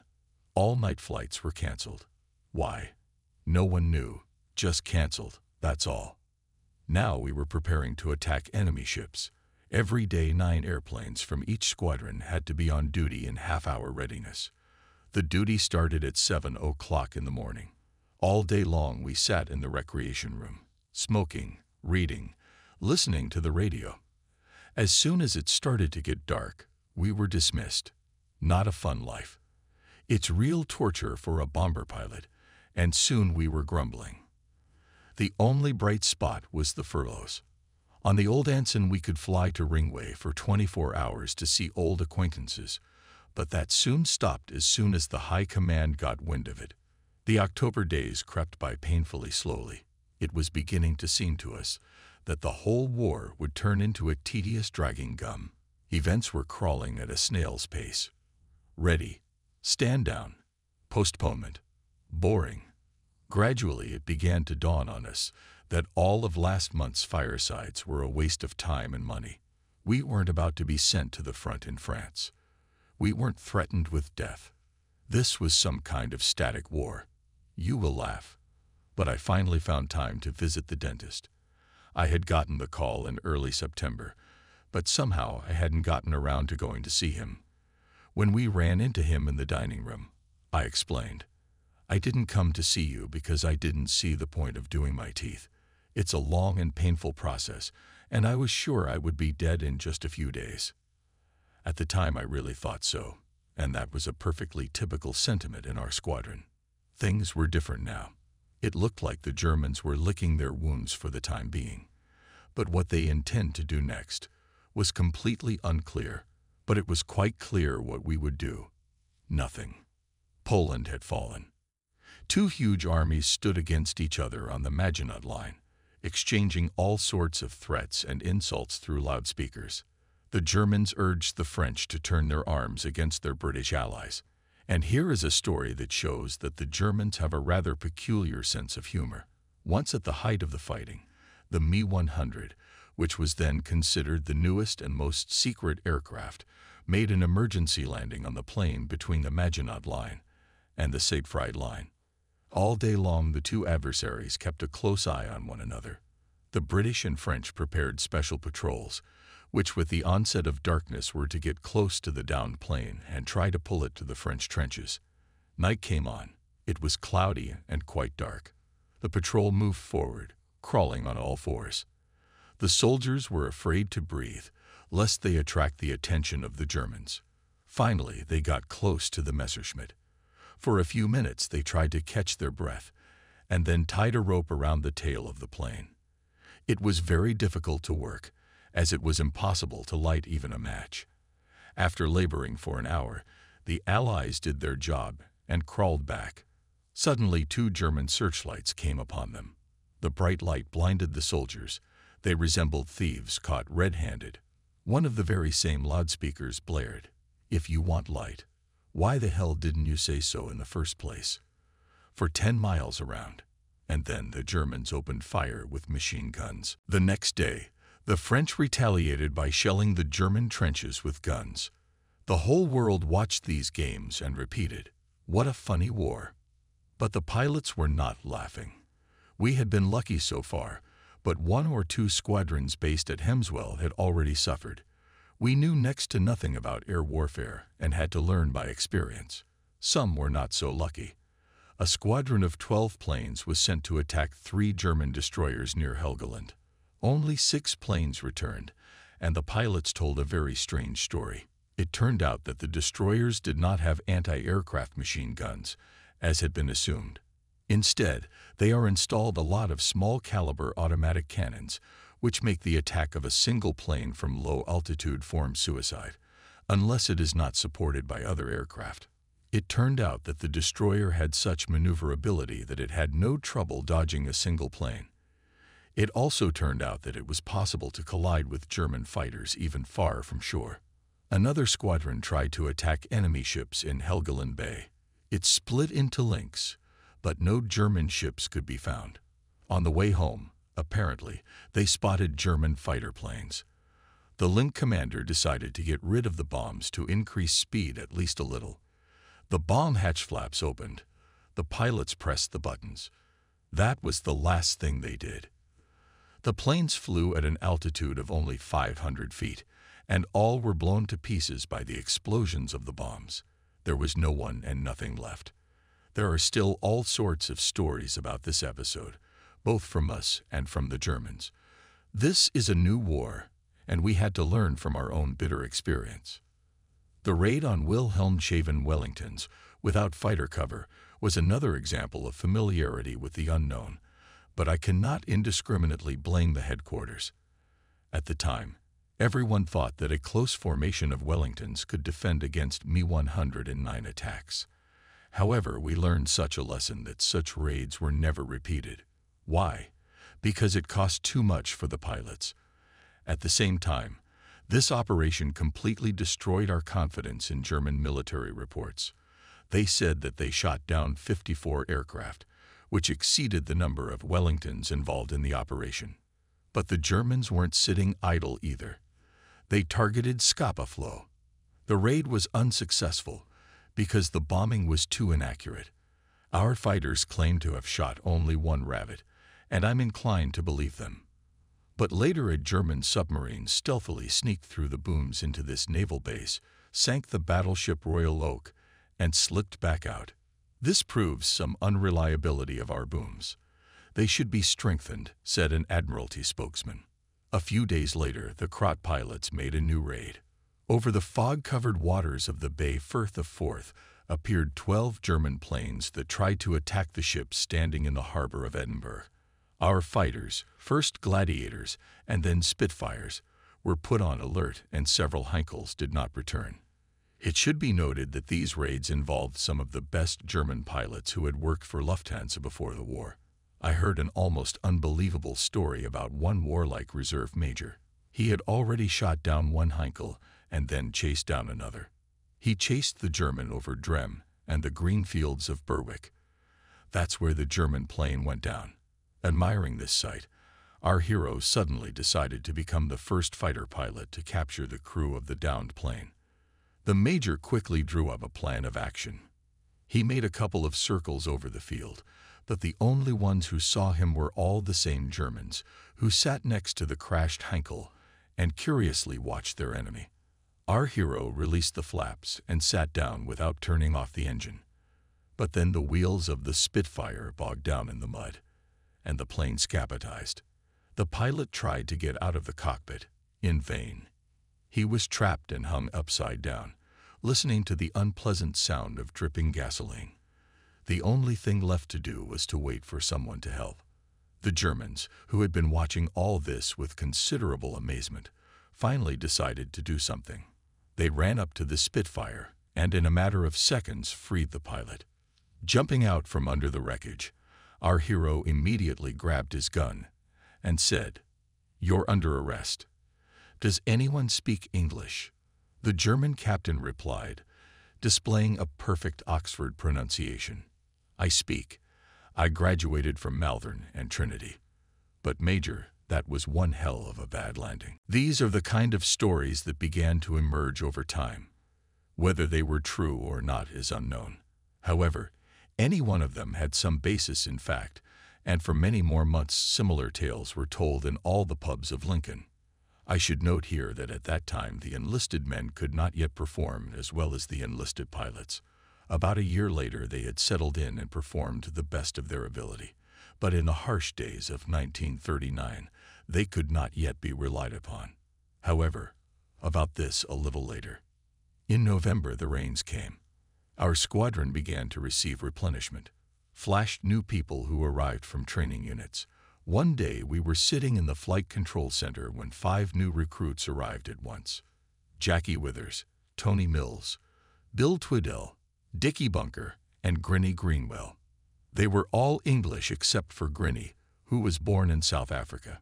All night flights were canceled. Why? No one knew. Just canceled, that's all. Now we were preparing to attack enemy ships. Every day nine airplanes from each squadron had to be on duty in half-hour readiness. The duty started at 7 o'clock in the morning. All day long we sat in the recreation room, smoking, reading, listening to the radio. As soon as it started to get dark, we were dismissed. Not a fun life. It's real torture for a bomber pilot, and soon we were grumbling. The only bright spot was the furloughs. On the old Anson we could fly to Ringway for 24 hours to see old acquaintances, but that soon stopped as soon as the High Command got wind of it. The October days crept by painfully slowly. It was beginning to seem to us that the whole war would turn into a tedious dragging gum. Events were crawling at a snail's pace. Ready. Stand down. Postponement. Boring. Gradually it began to dawn on us that all of last month's firesides were a waste of time and money. We weren't about to be sent to the front in France. We weren't threatened with death. This was some kind of static war. You will laugh. But I finally found time to visit the dentist. I had gotten the call in early September, but somehow I hadn't gotten around to going to see him. When we ran into him in the dining room, I explained, I didn't come to see you because I didn't see the point of doing my teeth. It's a long and painful process, and I was sure I would be dead in just a few days. At the time, I really thought so, and that was a perfectly typical sentiment in our squadron. Things were different now. It looked like the Germans were licking their wounds for the time being. But what they intend to do next was completely unclear, but it was quite clear what we would do. Nothing. Poland had fallen. Two huge armies stood against each other on the Maginot Line, exchanging all sorts of threats and insults through loudspeakers. The Germans urged the French to turn their arms against their British allies. And here is a story that shows that the Germans have a rather peculiar sense of humor. Once at the height of the fighting, the Mi-100, which was then considered the newest and most secret aircraft, made an emergency landing on the plain between the Maginot Line and the Siegfried Line. All day long, the two adversaries kept a close eye on one another. The British and French prepared special patrols, which with the onset of darkness were to get close to the downed plane and try to pull it to the French trenches. Night came on. It was cloudy and quite dark. The patrol moved forward, crawling on all fours. The soldiers were afraid to breathe, lest they attract the attention of the Germans. Finally, they got close to the Messerschmitt. For a few minutes they tried to catch their breath, and then tied a rope around the tail of the plane. It was very difficult to work, as it was impossible to light even a match. After laboring for an hour, the Allies did their job and crawled back. Suddenly two German searchlights came upon them. The bright light blinded the soldiers. They resembled thieves caught red-handed. One of the very same loudspeakers blared, If you want light, why the hell didn't you say so in the first place? For 10 miles around. And then the Germans opened fire with machine guns. The next day, the French retaliated by shelling the German trenches with guns. The whole world watched these games and repeated, what a funny war. But the pilots were not laughing. We had been lucky so far, but one or two squadrons based at Hemswell had already suffered. We knew next to nothing about air warfare and had to learn by experience. Some were not so lucky. A squadron of 12 planes was sent to attack three German destroyers near Helgoland. Only six planes returned, and the pilots told a very strange story. It turned out that the destroyers did not have anti-aircraft machine guns, as had been assumed. Instead, they are installed a lot of small-caliber automatic cannons, which make the attack of a single plane from low altitude form suicide, unless it is not supported by other aircraft. It turned out that the destroyer had such maneuverability that it had no trouble dodging a single plane. It also turned out that it was possible to collide with German fighters even far from shore. Another squadron tried to attack enemy ships in Helgoland Bay. It split into links, but no German ships could be found. On the way home, Apparently, they spotted German fighter planes. The link commander decided to get rid of the bombs to increase speed at least a little. The bomb hatch flaps opened. The pilots pressed the buttons. That was the last thing they did. The planes flew at an altitude of only 500 feet, and all were blown to pieces by the explosions of the bombs. There was no one and nothing left. There are still all sorts of stories about this episode, both from us and from the Germans. This is a new war, and we had to learn from our own bitter experience. The raid on Wilhelmshaven Wellingtons, without fighter cover, was another example of familiarity with the unknown, but I cannot indiscriminately blame the headquarters. At the time, everyone thought that a close formation of Wellingtons could defend against Mi-109 attacks. However, we learned such a lesson that such raids were never repeated. Why? Because it cost too much for the pilots. At the same time, this operation completely destroyed our confidence in German military reports. They said that they shot down 54 aircraft, which exceeded the number of Wellingtons involved in the operation. But the Germans weren't sitting idle either. They targeted Scapa Flow. The raid was unsuccessful because the bombing was too inaccurate. Our fighters claimed to have shot only one rabbit, and I'm inclined to believe them. But later a German submarine stealthily sneaked through the booms into this naval base, sank the battleship Royal Oak, and slipped back out. This proves some unreliability of our booms. They should be strengthened, said an Admiralty spokesman. A few days later, the Krat pilots made a new raid. Over the fog-covered waters of the Bay Firth of Forth appeared 12 German planes that tried to attack the ships standing in the harbor of Edinburgh. Our fighters, first Gladiators and then Spitfires, were put on alert and several Heinkels did not return. It should be noted that these raids involved some of the best German pilots who had worked for Lufthansa before the war. I heard an almost unbelievable story about one warlike reserve major. He had already shot down one Heinkel and then chased down another. He chased the German over Drem and the green fields of Berwick. That's where the German plane went down. Admiring this sight, our hero suddenly decided to become the first fighter pilot to capture the crew of the downed plane. The major quickly drew up a plan of action. He made a couple of circles over the field, but the only ones who saw him were all the same Germans, who sat next to the crashed Heinkel and curiously watched their enemy. Our hero released the flaps and sat down without turning off the engine. But then the wheels of the Spitfire bogged down in the mud, and the plane scapitized. The pilot tried to get out of the cockpit, in vain. He was trapped and hung upside down, listening to the unpleasant sound of dripping gasoline. The only thing left to do was to wait for someone to help. The Germans, who had been watching all this with considerable amazement, finally decided to do something. They ran up to the Spitfire and in a matter of seconds freed the pilot. Jumping out from under the wreckage, our hero immediately grabbed his gun and said, You're under arrest. Does anyone speak English? The German captain replied, displaying a perfect Oxford pronunciation. I speak. I graduated from Malvern and Trinity. But Major, that was one hell of a bad landing. These are the kind of stories that began to emerge over time. Whether they were true or not is unknown. However, any one of them had some basis in fact, and for many more months similar tales were told in all the pubs of Lincoln. I should note here that at that time the enlisted men could not yet perform as well as the enlisted pilots. About a year later they had settled in and performed to the best of their ability. But in the harsh days of 1939, they could not yet be relied upon. However, about this a little later. In November the rains came. Our squadron began to receive replenishment. Flashed new people who arrived from training units. One day we were sitting in the flight control center when five new recruits arrived at once. Jackie Withers, Tony Mills, Bill Twiddell, Dickie Bunker, and Grinny Greenwell. They were all English except for Grinny, who was born in South Africa.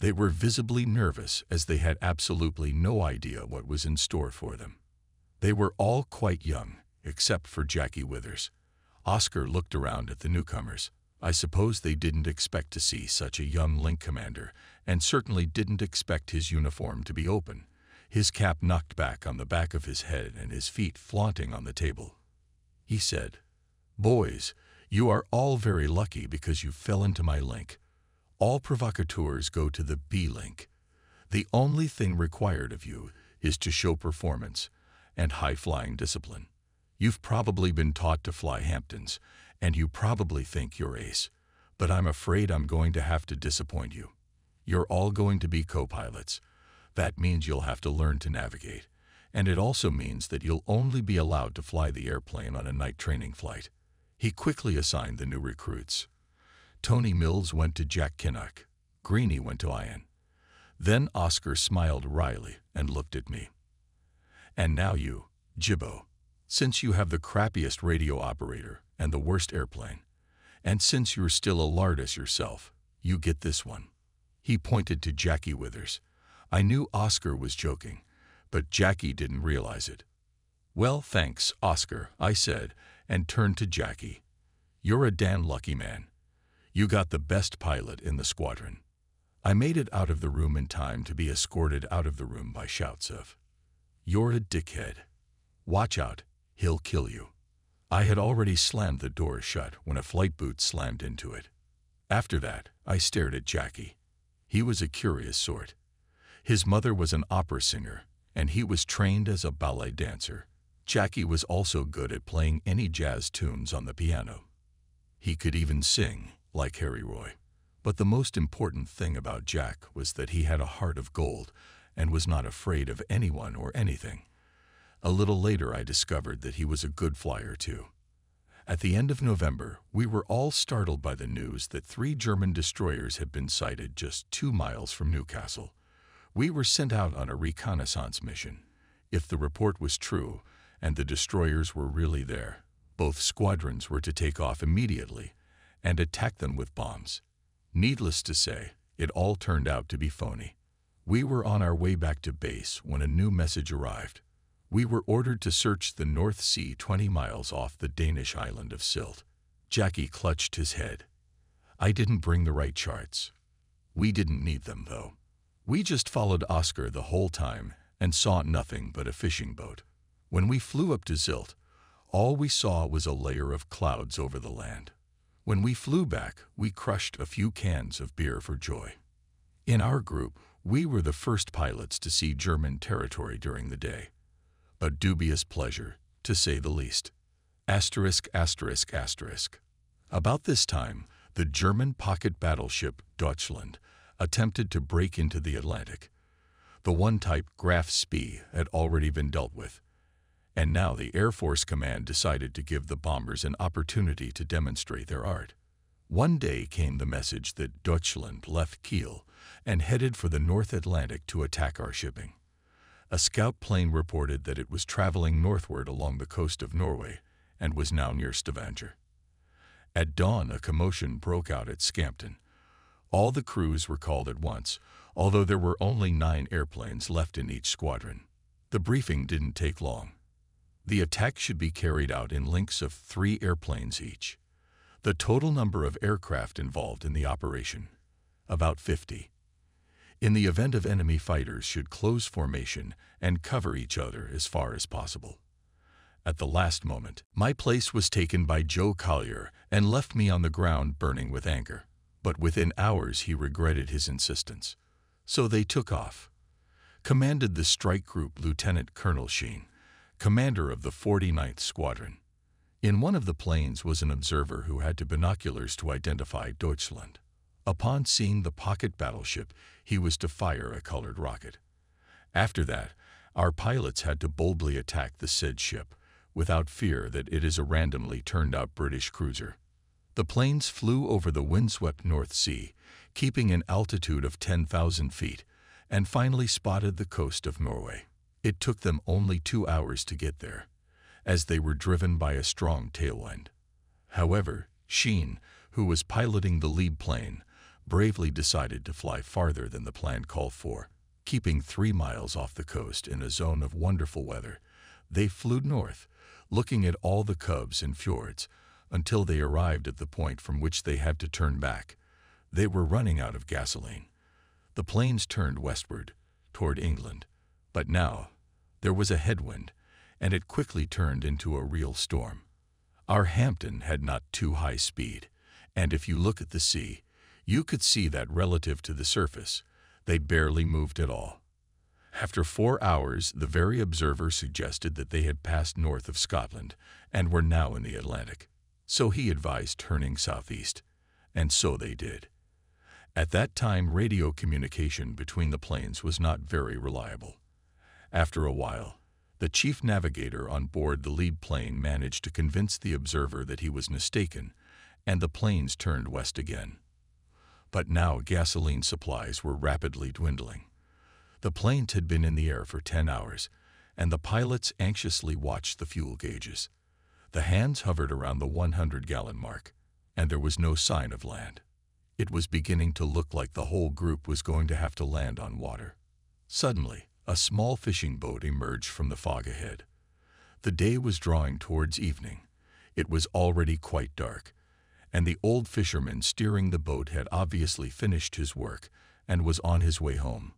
They were visibly nervous as they had absolutely no idea what was in store for them. They were all quite young, except for Jackie Withers. Oscar looked around at the newcomers. I suppose they didn't expect to see such a young link commander, and certainly didn't expect his uniform to be open, his cap knocked back on the back of his head and his feet flaunting on the table. He said, Boys, you are all very lucky because you fell into my link. All provocateurs go to the B link. The only thing required of you is to show performance and high-flying discipline. You've probably been taught to fly Hampdens, and you probably think you're ace, but I'm afraid I'm going to have to disappoint you. You're all going to be co-pilots. That means you'll have to learn to navigate, and it also means that you'll only be allowed to fly the airplane on a night training flight. He quickly assigned the new recruits. Tony Mills went to Jack Kynoch. Greeny went to Ian. Then Oscar smiled wryly and looked at me. And now you, Gibbo, since you have the crappiest radio operator, and the worst airplane. And since you're still a lardus yourself, you get this one. He pointed to Jackie Withers. I knew Oscar was joking, but Jackie didn't realize it. Well, thanks, Oscar, I said, and turned to Jackie. You're a damn lucky man. You got the best pilot in the squadron. I made it out of the room in time to be escorted out of the room by shouts of, You're a dickhead. Watch out, he'll kill you. I had already slammed the door shut when a flight boot slammed into it. After that, I stared at Jackie. He was a curious sort. His mother was an opera singer, and he was trained as a ballet dancer. Jackie was also good at playing any jazz tunes on the piano. He could even sing, like Harry Roy. But the most important thing about Jack was that he had a heart of gold and was not afraid of anyone or anything. A little later I discovered that he was a good flyer too. At the end of November, we were all startled by the news that three German destroyers had been sighted just two miles from Newcastle. We were sent out on a reconnaissance mission. If the report was true, and the destroyers were really there, both squadrons were to take off immediately and attack them with bombs. Needless to say, it all turned out to be phony. We were on our way back to base when a new message arrived. We were ordered to search the North Sea 20 miles off the Danish island of Sylt. Jackie clutched his head. I didn't bring the right charts. We didn't need them, though. We just followed Oscar the whole time and saw nothing but a fishing boat. When we flew up to Sylt, all we saw was a layer of clouds over the land. When we flew back, we crushed a few cans of beer for joy. In our group, we were the first pilots to see German territory during the day a dubious pleasure, to say the least. Asterisk, asterisk, asterisk. About this time, the German pocket battleship Deutschland attempted to break into the Atlantic. The one-type Graf Spee had already been dealt with, and now the Air Force Command decided to give the bombers an opportunity to demonstrate their art. One day came the message that Deutschland left Kiel and headed for the North Atlantic to attack our shipping a scout plane reported that it was traveling northward along the coast of Norway and was now near Stavanger. At dawn, a commotion broke out at Scampton. All the crews were called at once, although there were only nine airplanes left in each squadron. The briefing didn't take long. The attack should be carried out in links of three airplanes each. The total number of aircraft involved in the operation, about 50 in the event of enemy fighters should close formation and cover each other as far as possible. At the last moment, my place was taken by Joe Collier and left me on the ground burning with anger. But within hours he regretted his insistence. So they took off. Commanded the strike group Lieutenant Colonel Sheen, commander of the 49th Squadron. In one of the planes was an observer who had to binoculars to identify Deutschland. Upon seeing the pocket battleship, he was to fire a colored rocket. After that, our pilots had to boldly attack the said ship, without fear that it is a randomly turned out British cruiser. The planes flew over the windswept North Sea, keeping an altitude of 10,000 feet, and finally spotted the coast of Norway. It took them only two hours to get there, as they were driven by a strong tailwind. However, Sheen, who was piloting the lead plane, bravely decided to fly farther than the plan called for. Keeping three miles off the coast in a zone of wonderful weather, they flew north, looking at all the cubs and fjords, until they arrived at the point from which they had to turn back. They were running out of gasoline. The planes turned westward, toward England. But now, there was a headwind, and it quickly turned into a real storm. Our Hampden had not too high speed, and if you look at the sea, you could see that relative to the surface, they barely moved at all. After four hours, the very observer suggested that they had passed north of Scotland and were now in the Atlantic. So he advised turning southeast, and so they did. At that time, radio communication between the planes was not very reliable. After a while, the chief navigator on board the lead plane managed to convince the observer that he was mistaken, and the planes turned west again. But now gasoline supplies were rapidly dwindling. The plane had been in the air for 10 hours, and the pilots anxiously watched the fuel gauges. The hands hovered around the 100-gallon mark, and there was no sign of land. It was beginning to look like the whole group was going to have to land on water. Suddenly, a small fishing boat emerged from the fog ahead. The day was drawing towards evening. It was already quite dark, and the old fisherman steering the boat had obviously finished his work and was on his way home.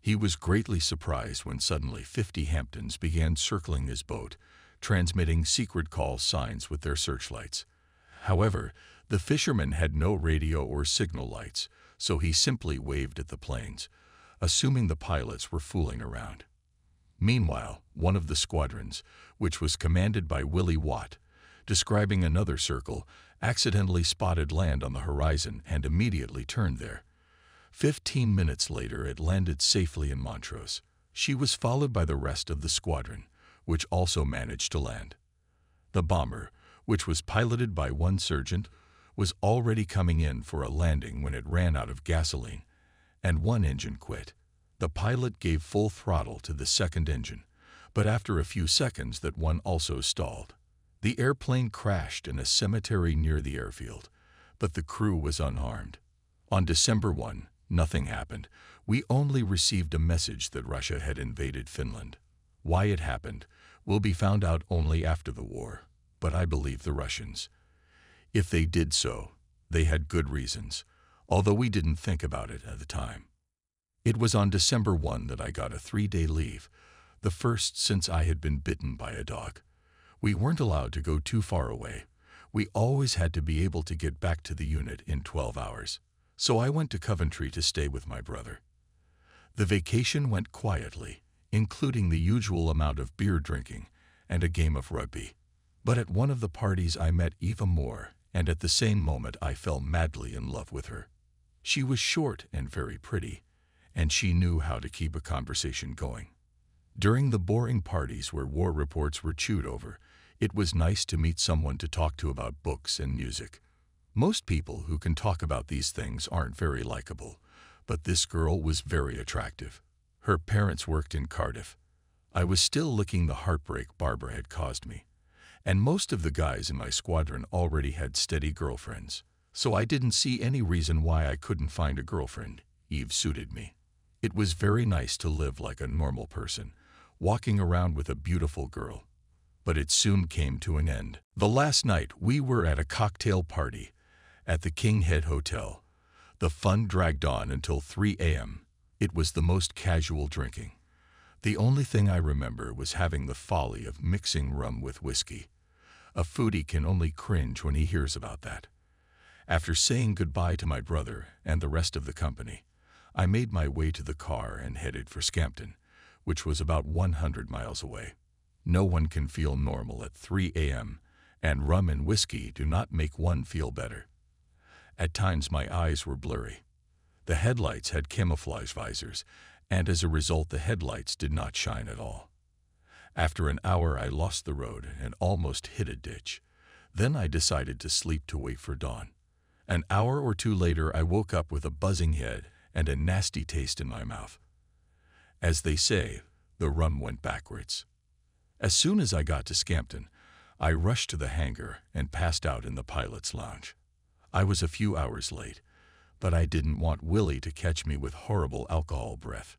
He was greatly surprised when suddenly 50 Hampdens began circling his boat, transmitting secret call signs with their searchlights. However, the fisherman had no radio or signal lights, so he simply waved at the planes, assuming the pilots were fooling around. Meanwhile, one of the squadrons, which was commanded by Willie Watt, describing another circle, accidentally spotted land on the horizon and immediately turned there. Fifteen minutes later, it landed safely in Montrose. She was followed by the rest of the squadron, which also managed to land. The bomber, which was piloted by one sergeant, was already coming in for a landing when it ran out of gasoline, and one engine quit. The pilot gave full throttle to the second engine, but after a few seconds that one also stalled. The airplane crashed in a cemetery near the airfield, but the crew was unharmed. On December 1, nothing happened. We only received a message that Russia had invaded Finland. Why it happened will be found out only after the war, but I believe the Russians. If they did so, they had good reasons, although we didn't think about it at the time. It was on December 1 that I got a three-day leave, the first since I had been bitten by a dog. We weren't allowed to go too far away. We always had to be able to get back to the unit in 12 hours. So I went to Coventry to stay with my brother. The vacation went quietly, including the usual amount of beer drinking and a game of rugby. But at one of the parties I met Eva Moore, and at the same moment I fell madly in love with her. She was short and very pretty, and she knew how to keep a conversation going. During the boring parties where war reports were chewed over, it was nice to meet someone to talk to about books and music. Most people who can talk about these things aren't very likable, but this girl was very attractive. Her parents worked in Cardiff. I was still licking the heartbreak Barbara had caused me, and most of the guys in my squadron already had steady girlfriends, so I didn't see any reason why I couldn't find a girlfriend. Eve suited me. It was very nice to live like a normal person, walking around with a beautiful girl. But it soon came to an end. The last night we were at a cocktail party at the King Head Hotel. The fun dragged on until 3 a.m. It was the most casual drinking. The only thing I remember was having the folly of mixing rum with whiskey. A foodie can only cringe when he hears about that. After saying goodbye to my brother and the rest of the company, I made my way to the car and headed for Scampton, which was about 100 miles away. No one can feel normal at 3 a.m., and rum and whiskey do not make one feel better. At times my eyes were blurry. The headlights had camouflage visors, and as a result the headlights did not shine at all. After an hour I lost the road and almost hit a ditch. Then I decided to sleep to wait for dawn. An hour or two later I woke up with a buzzing head and a nasty taste in my mouth. As they say, the rum went backwards. As soon as I got to Scampton, I rushed to the hangar and passed out in the pilot's lounge. I was a few hours late, but I didn't want Willie to catch me with horrible alcohol breath.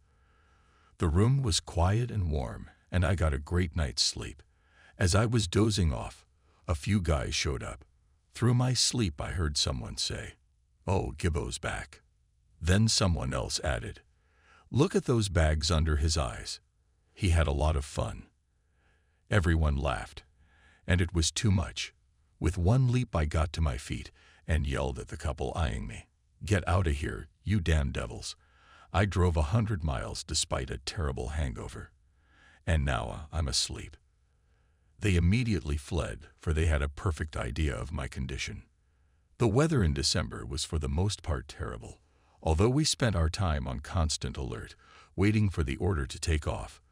The room was quiet and warm, and I got a great night's sleep. As I was dozing off, a few guys showed up. Through my sleep I heard someone say, Oh, Gibbo's back. Then someone else added, Look at those bags under his eyes. He had a lot of fun. Everyone laughed, and it was too much. With one leap I got to my feet and yelled at the couple eyeing me, Get out of here, you damn devils. I drove a hundred miles despite a terrible hangover. And now uh, I'm asleep. They immediately fled, for they had a perfect idea of my condition. The weather in December was for the most part terrible. Although we spent our time on constant alert, waiting for the order to take off,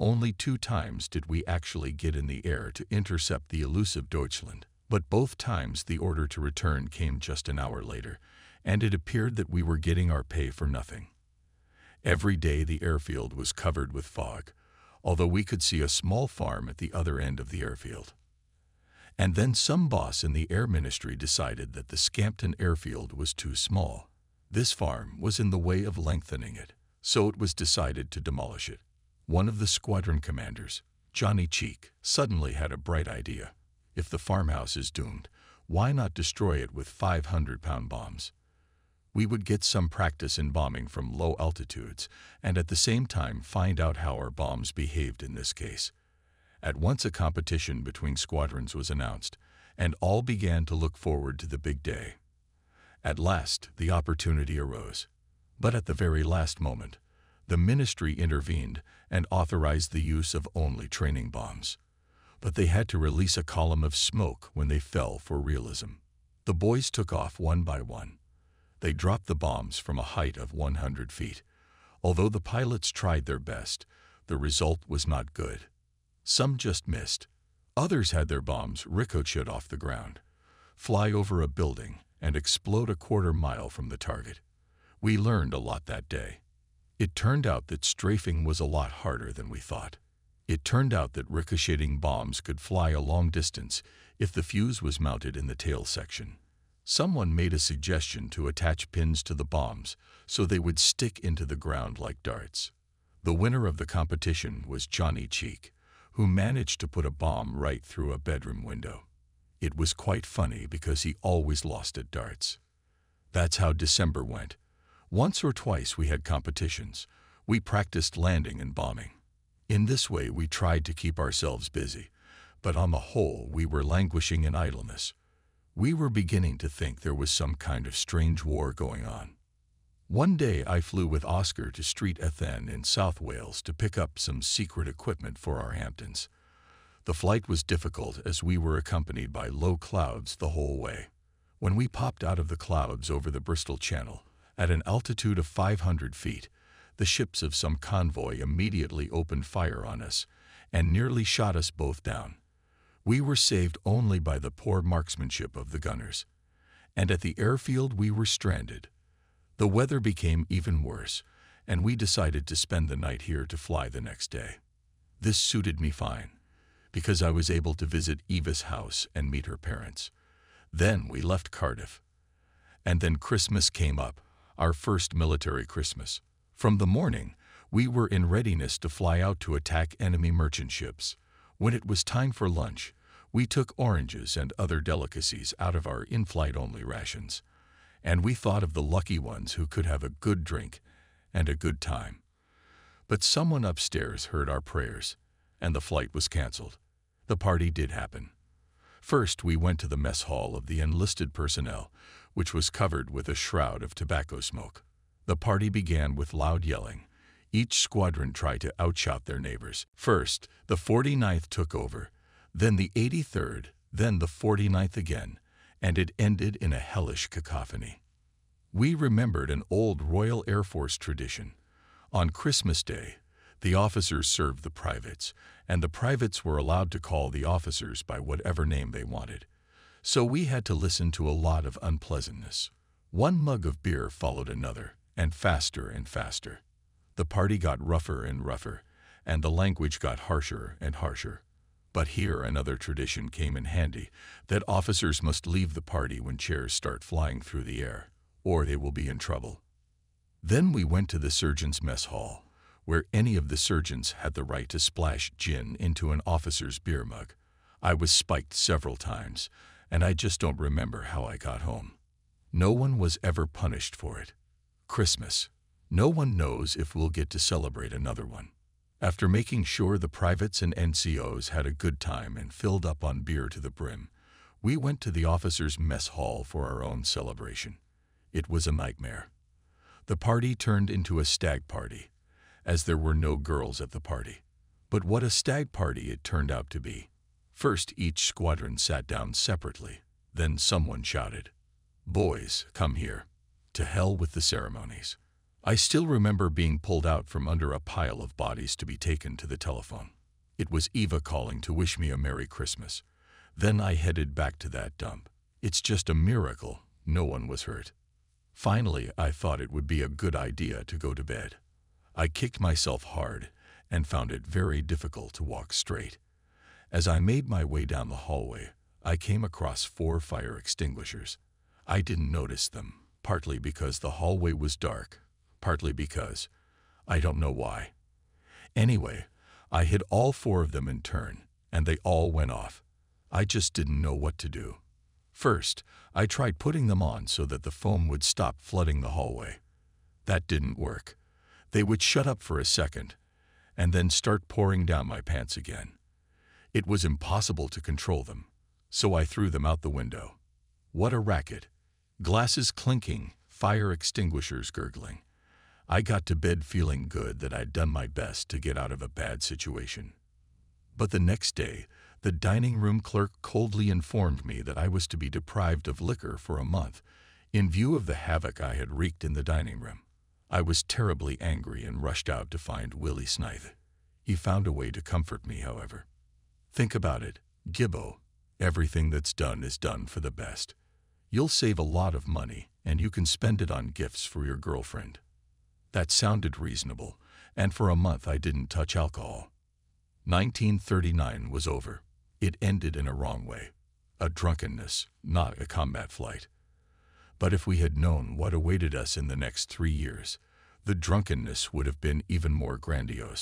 only two times did we actually get in the air to intercept the elusive Deutschland. But both times the order to return came just an hour later, and it appeared that we were getting our pay for nothing. Every day the airfield was covered with fog, although we could see a small farm at the other end of the airfield. And then some boss in the Air Ministry decided that the Scampton airfield was too small. This farm was in the way of lengthening it, so it was decided to demolish it. One of the squadron commanders, Johnny Cheek, suddenly had a bright idea. If the farmhouse is doomed, why not destroy it with 500-pound bombs? We would get some practice in bombing from low altitudes and at the same time find out how our bombs behaved in this case. At once a competition between squadrons was announced, and all began to look forward to the big day. At last, the opportunity arose. But at the very last moment, the ministry intervened and authorized the use of only training bombs. But they had to release a column of smoke when they fell for realism. The boys took off one by one. They dropped the bombs from a height of 100 feet. Although the pilots tried their best, the result was not good. Some just missed. Others had their bombs ricochet off the ground, fly over a building, and explode a quarter mile from the target. We learned a lot that day. It turned out that strafing was a lot harder than we thought. It turned out that ricocheting bombs could fly a long distance if the fuse was mounted in the tail section. Someone made a suggestion to attach pins to the bombs so they would stick into the ground like darts. The winner of the competition was Johnny Cheek, who managed to put a bomb right through a bedroom window. It was quite funny because he always lost at darts. That's how December went. Once or twice we had competitions. We practiced landing and bombing. In this way we tried to keep ourselves busy, but on the whole we were languishing in idleness. We were beginning to think there was some kind of strange war going on. One day I flew with Oscar to Street Athan in South Wales to pick up some secret equipment for our Hampdens. The flight was difficult as we were accompanied by low clouds the whole way. When we popped out of the clouds over the Bristol Channel, at an altitude of 500 feet, the ships of some convoy immediately opened fire on us and nearly shot us both down. We were saved only by the poor marksmanship of the gunners. And at the airfield we were stranded. The weather became even worse, and we decided to spend the night here to fly the next day. This suited me fine, because I was able to visit Eva's house and meet her parents. Then we left Cardiff. And then Christmas came up, our first military Christmas. From the morning, we were in readiness to fly out to attack enemy merchant ships. When it was time for lunch, we took oranges and other delicacies out of our in-flight only rations, and we thought of the lucky ones who could have a good drink and a good time. But someone upstairs heard our prayers, and the flight was canceled. The party did happen. First, we went to the mess hall of the enlisted personnel, which was covered with a shroud of tobacco smoke. The party began with loud yelling, each squadron tried to outshot their neighbors. First, the 49th took over, then the 83rd, then the 49th again, and it ended in a hellish cacophony. We remembered an old Royal Air Force tradition. On Christmas Day, the officers served the privates, and the privates were allowed to call the officers by whatever name they wanted. So we had to listen to a lot of unpleasantness. One mug of beer followed another, and faster and faster. The party got rougher and rougher, and the language got harsher and harsher. But here another tradition came in handy, that officers must leave the party when chairs start flying through the air, or they will be in trouble. Then we went to the surgeon's mess hall, where any of the surgeons had the right to splash gin into an officer's beer mug. I was spiked several times, and I just don't remember how I got home. No one was ever punished for it. Christmas, no one knows if we'll get to celebrate another one. After making sure the privates and NCOs had a good time and filled up on beer to the brim, we went to the officers' mess hall for our own celebration. It was a nightmare. The party turned into a stag party, as there were no girls at the party. But what a stag party it turned out to be. First, each squadron sat down separately. Then someone shouted, Boys, come here. To hell with the ceremonies. I still remember being pulled out from under a pile of bodies to be taken to the telephone. It was Eva calling to wish me a Merry Christmas. Then I headed back to that dump. It's just a miracle no one was hurt. Finally, I thought it would be a good idea to go to bed. I kicked myself hard and found it very difficult to walk straight. As I made my way down the hallway, I came across four fire extinguishers. I didn't notice them, partly because the hallway was dark, partly because I don't know why. Anyway, I hit all four of them in turn, and they all went off. I just didn't know what to do. First, I tried putting them on so that the foam would stop flooding the hallway. That didn't work. They would shut up for a second, and then start pouring down my pants again. It was impossible to control them, so I threw them out the window. What a racket! Glasses clinking, fire extinguishers gurgling. I got to bed feeling good that I'd done my best to get out of a bad situation. But the next day, the dining room clerk coldly informed me that I was to be deprived of liquor for a month, in view of the havoc I had wreaked in the dining room. I was terribly angry and rushed out to find Willie Snaith. He found a way to comfort me, however. Think about it, Gibbo. Everything that's done is done for the best. You'll save a lot of money, and you can spend it on gifts for your girlfriend. That sounded reasonable, and for a month I didn't touch alcohol. 1939 was over. It ended in a wrong way. A drunkenness, not a combat flight. But if we had known what awaited us in the next three years, the drunkenness would have been even more grandiose.